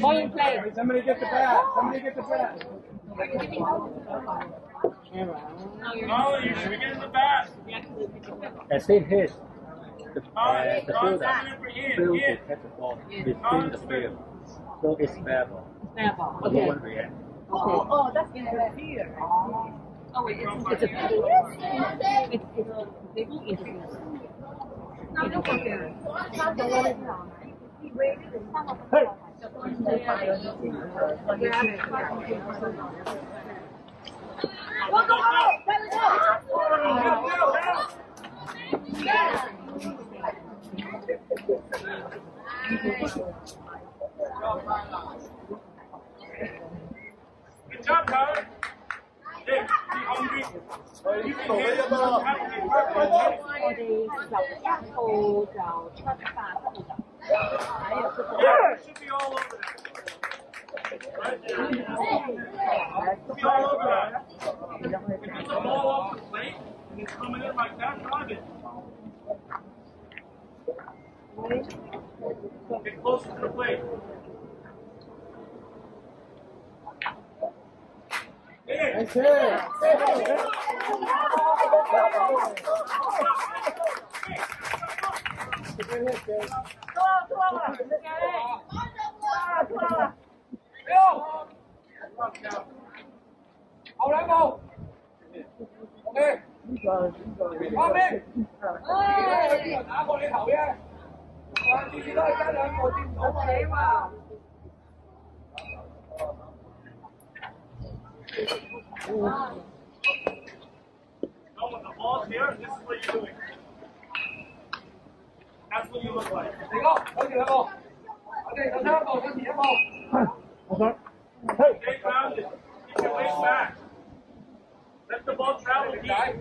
Going play. Somebody get the bat. Somebody get the bat. No, you should be getting the bat. I said his. The, uh, the field catch the ball between the field. So it's fair ball. Fair ball. Okay. Oh, oh, that's in the field. Oh, wait, it's, it's a field. It's, it's a interfield. Good job, Tyler Hey, be hungry. You can hit it. Have to be perfect. 我哋由一号就出发，一号就 Yeah, it should be all over that. Right there. Should be all over that. If you get the ball off the plate and it's coming in like that, drive it. Get closer to the plate. Hậu lắm không? Ok. Bóp đi. Đá con lên hậu nhé. Chị chị ơi, cái là một tìm thủ mà đấy mà. No, when the ball's here, this is what you're doing. That's what you look like. Đi không? Thôi kìa không? Ok, thằng sao một, thằng gì không? Okay. Hey. Stay grounded. Keep your weight back. Let the ball travel deep. Đấy.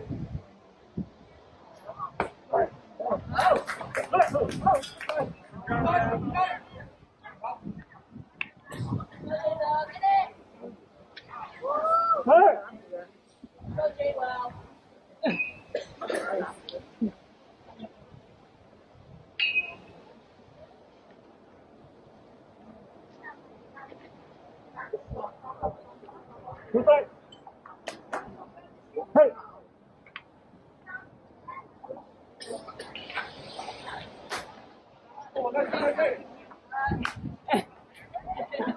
hurt. Good night. Hey.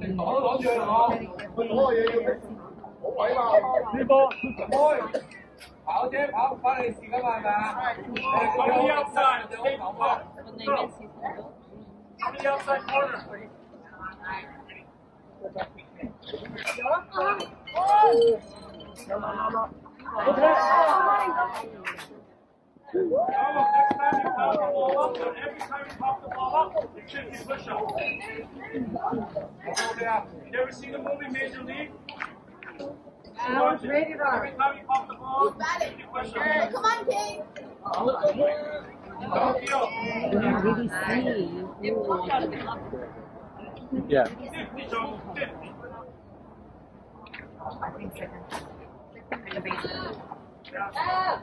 擋都攞住佢係嘛？佢攞嘢要好鬼嘛？呢波唔開，跑車跑翻嚟試㗎嘛係咪啊？係。跑好，跑跑。跑好，跑車。係。好。啦，好。啦。好。嘅。Ever seen the movie Major League? Now, rated Every time you pop the ball, Got it. you Hey, up. Come on, King. Don't feel. You Can't really see Yeah. 50, Joe, 50. Ah.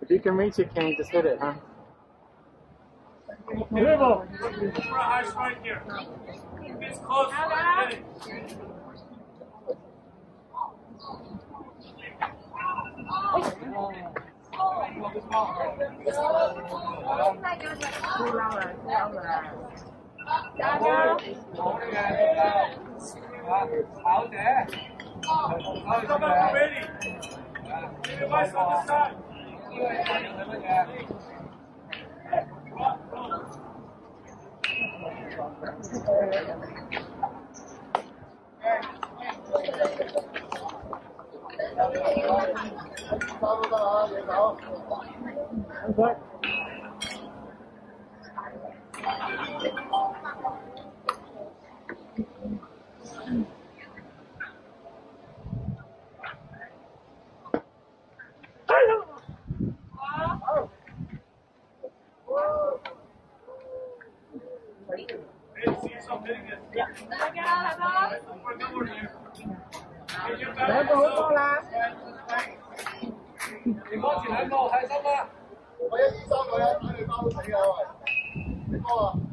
If you can reach it, King, just hit it, huh? Three for a high strike here. If it's close, hit it. 加油！我们这个这个啊，好的，好的，加油！啊，这个外线的嗯，这个加油，加油！加油！走走走，别走。加油！好，哇哦！加油！来一个好球啦！你保持在那，细心啦！我一医生，我一打你包死。Oh.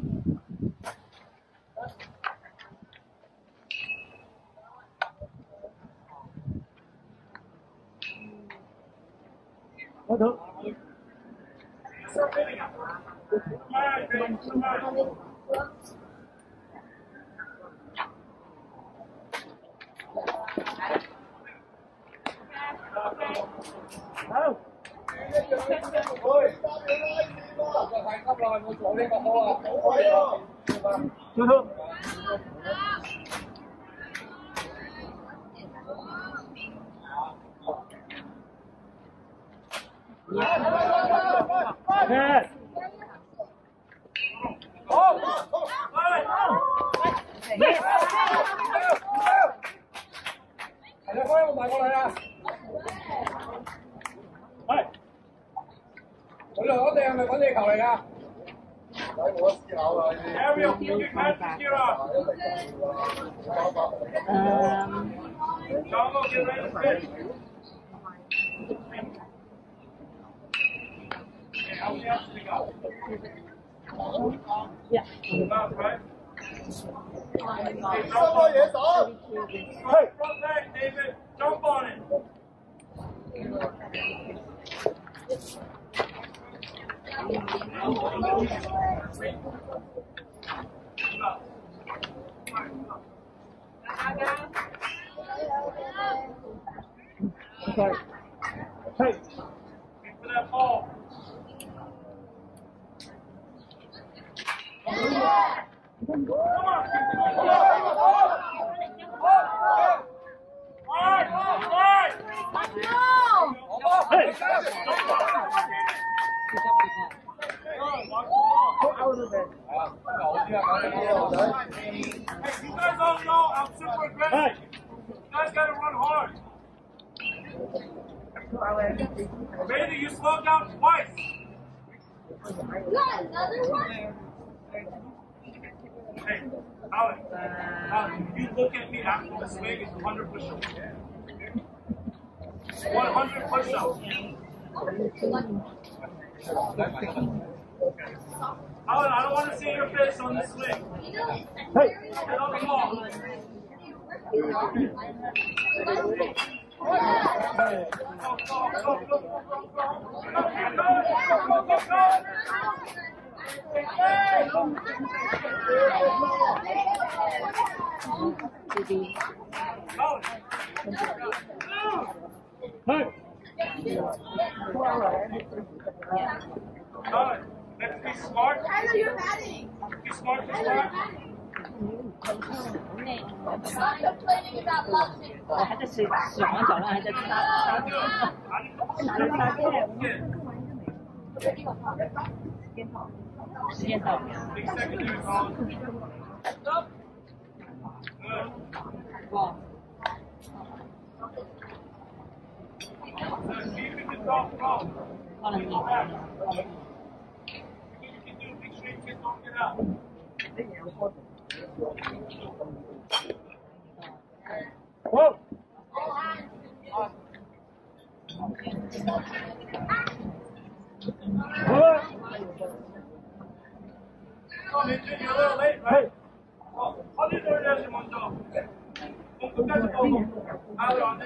Thôi thôi. Yes. Oh, oh, oh. Yes. Hãy subscribe cho kênh Ghiền Mì Gõ Để không bỏ lỡ những video hấp dẫn 做呢个好啊。好位啊！ Two, two. Pass. 好， Hey! 系你开我埋过嚟啊！ Hey. 佢两我哋系咪揾地球嚟㗎？睇我思考啦呢啲。 Ariel, put your hands here on. Um, Dongo, get ready to pitch. Okay, how many outs we got? yeah. Enough, right? 三个野手， Hey. Front back, David. Jump on it. Hey, Wait that ball. Hey. Hey, one? Hey, Alex, Alex, if you guys gotta run hard. Baby, you slow down twice. Hey, Alan. You look at me after the swing, 100 push-ups. 100 push-ups. Alan, I don't want to see your face on the swing. hey, Get on the ball. Hey. Alan, let's be smart. Tyler, you're batting. Be smart this Tyler, you're time. batting. Stop complaining about logic. 我还在水水王脚上还在擦擦擦擦电，时间到了。 Big second here, Colin. Good. 哇， Whoa! Hadi de öyle şimdi hocam. Bu kadar da oldu. Hadi anne.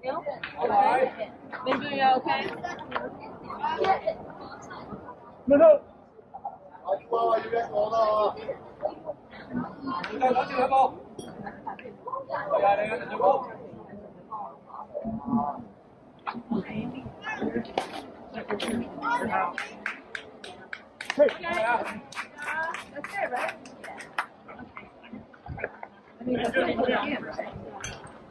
你好，你好，你好，你好。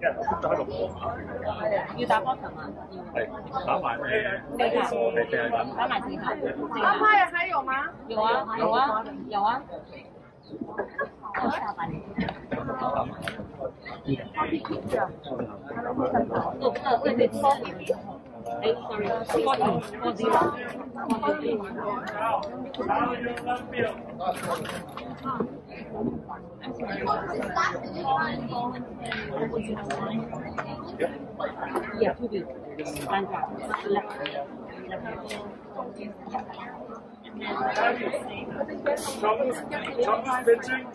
打，要打波神嘛？打埋？打埋字卡。有啊有啊有啊。eight, sorry, 40, 40, 40. Yeah, to the stand up, Thomas pitching,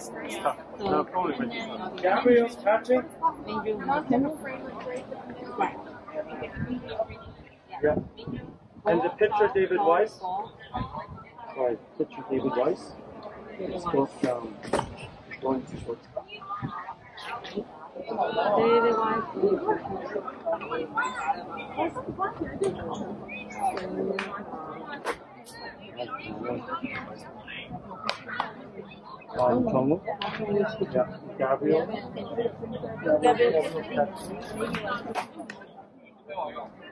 no, Colin pitching. Gabriel's catching. Right. Yeah. And the pitcher, David Weiss. Sorry, pitcher David Weiss. Is both um, going to shortstop. David Weiss. Um. Yeah. Gabriel. 誒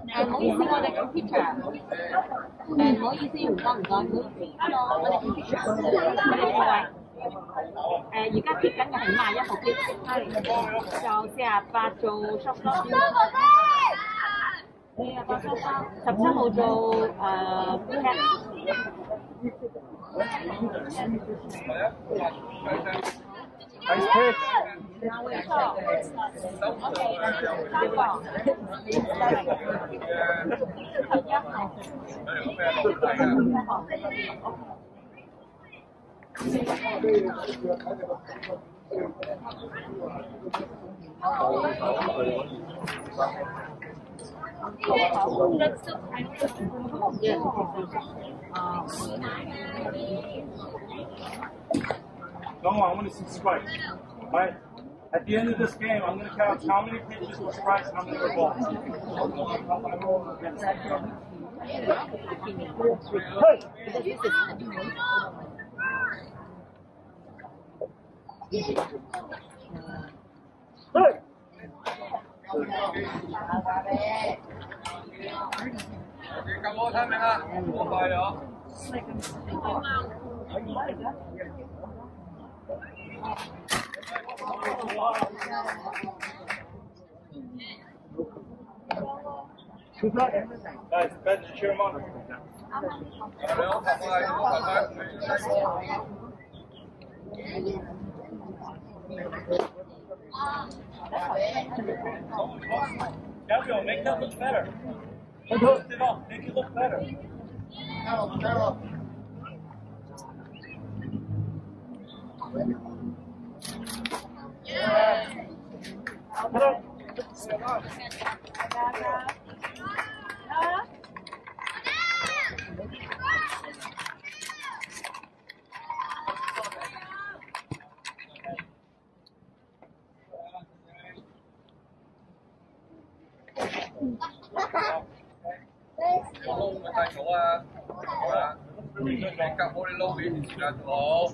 唔好意思，我哋嘅 picture。诶唔好意思，唔该唔该，唔好意思，hello，我哋嘅 picture，我哋各位。诶而家贴紧嘅系廿一号机，系就四廿八做 shop 咯。四廿八 shop 十七号做诶 cat。 Nice pitch. 冇 No, I want to see Spike. All right? At the end of this game, I'm going to count how many pitches were strikes and I'm going to go. Hey! Hey! Guys, best to cheer him on. Gabriel, make that look better. Post it up, make it look better. Carol, Carol. 好，我们打球啊，好啊，你准备干活的路比你其他多。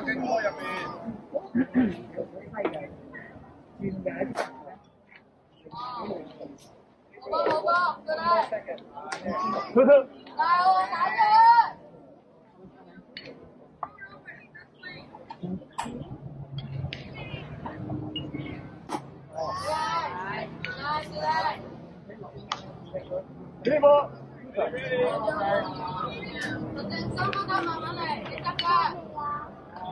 打大。咗佢！好好好！ One two. 好啦，自己我打经波入边。好波好波，过嚟！ Two two. 加油啊，打咗！嚟嚟嚟！ Three more. 我哋收翻翻慢慢嚟，你得㗎！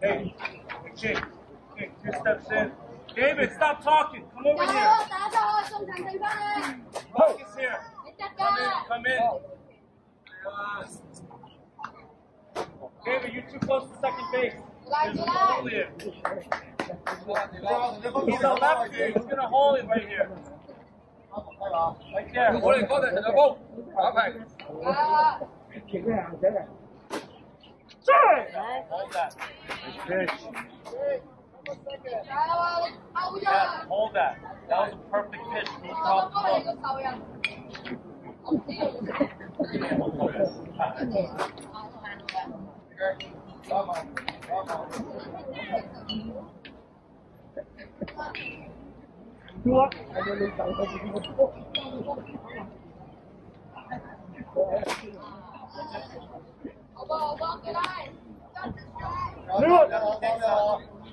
Hey, Chick, Chick, two steps in. David, stop talking. Come over here. Marcus here. Come in. Come in. David, you're too close to second base. He's a left. He's gonna hold it right here. Right there. Hold yeah, hold that. That was a perfect pitch. Go top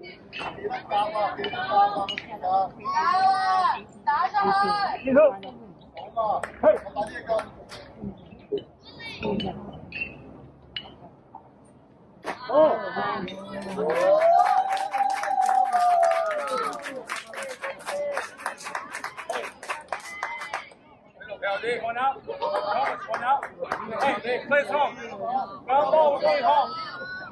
đi hương hey. oh. đi con áo con áo hey, đi lên không con bông đi không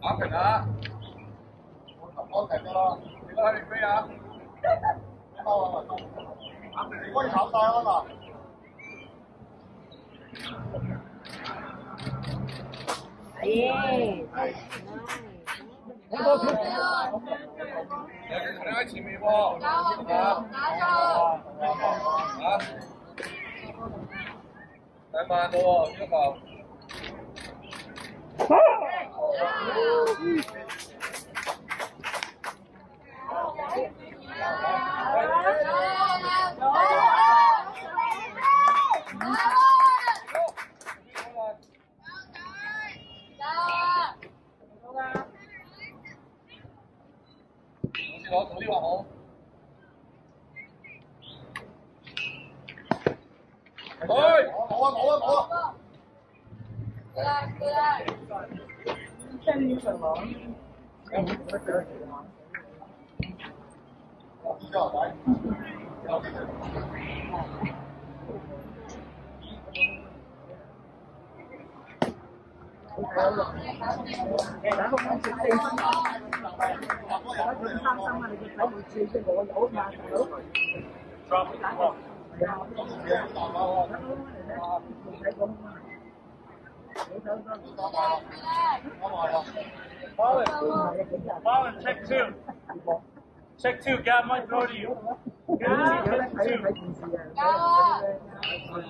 阿平啊，我我我停咗啦，你喺边飞啊？你好啊，阿平，你可以考晒啊嘛。系。你好，你好。你喺前面喎。加油！加油！啊！来吧，多就好。啊好，努力网红。啲话好。去！冇啊冇啊冇啊！依家系我话 Colin, Colin, check two. Check two, Gab might throw to you. Gab, check two. Good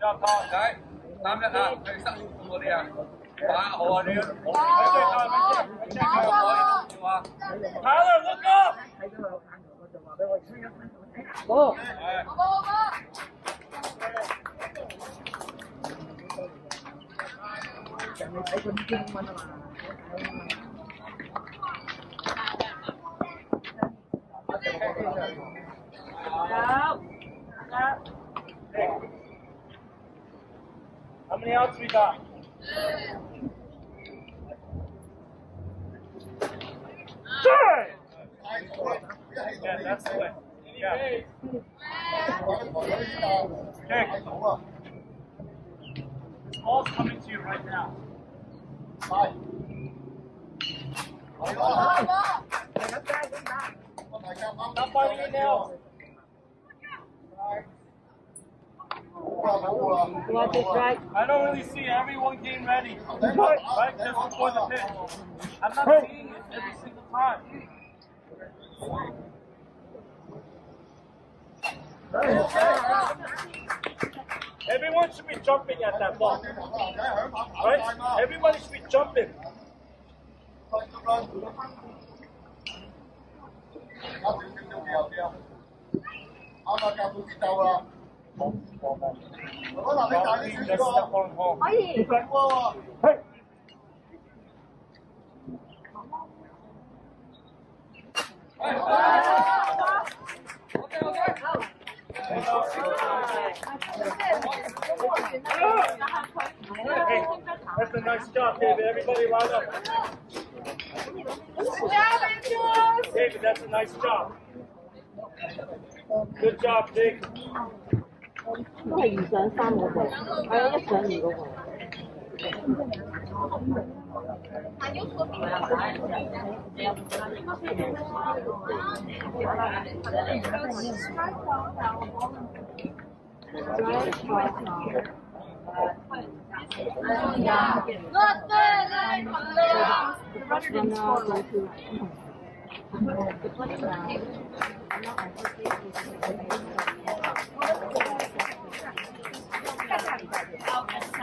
job, Colin. All right. Time to, uh, 30 seconds. One more. 打好啊你。 Right there, Tom. Right there. Right there. 要啊！ Tyler, look up. 有。 How many outs we got? Yeah, that's the way. Yeah. Ball's coming to you right now. Stop biting your nails. Want this right? I don't really see everyone getting ready. Right? Just before the pitch. I'm not seeing it every single time. Everyone should be jumping at that ball. Right? Everyone should be jumping 少几有啲啊！啱啊，夹到节奏啦！好嗱，你大啲少少喎，可以。喎。Hey, that's a nice job, David. Everybody line up. David, that's a nice job. Good job, Jake. 都系二上三嗰个，我有一上二嗰个。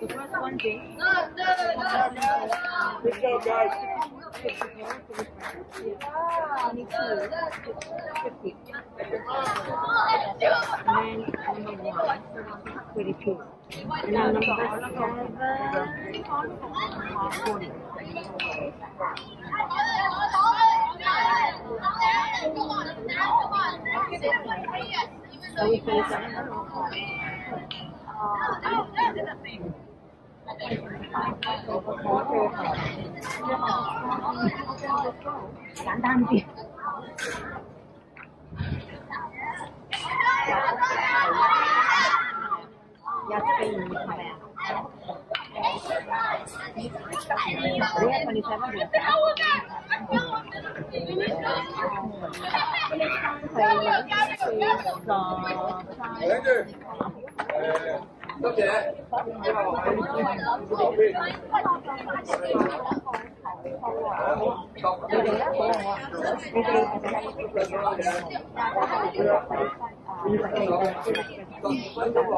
Good job, guys. number one, 32. Now number seven, 40. So we finish 简单点。要不给你看呀。我要把你采访住。还有吗？哎，哎。条跟住诶得嘢。你哋咧？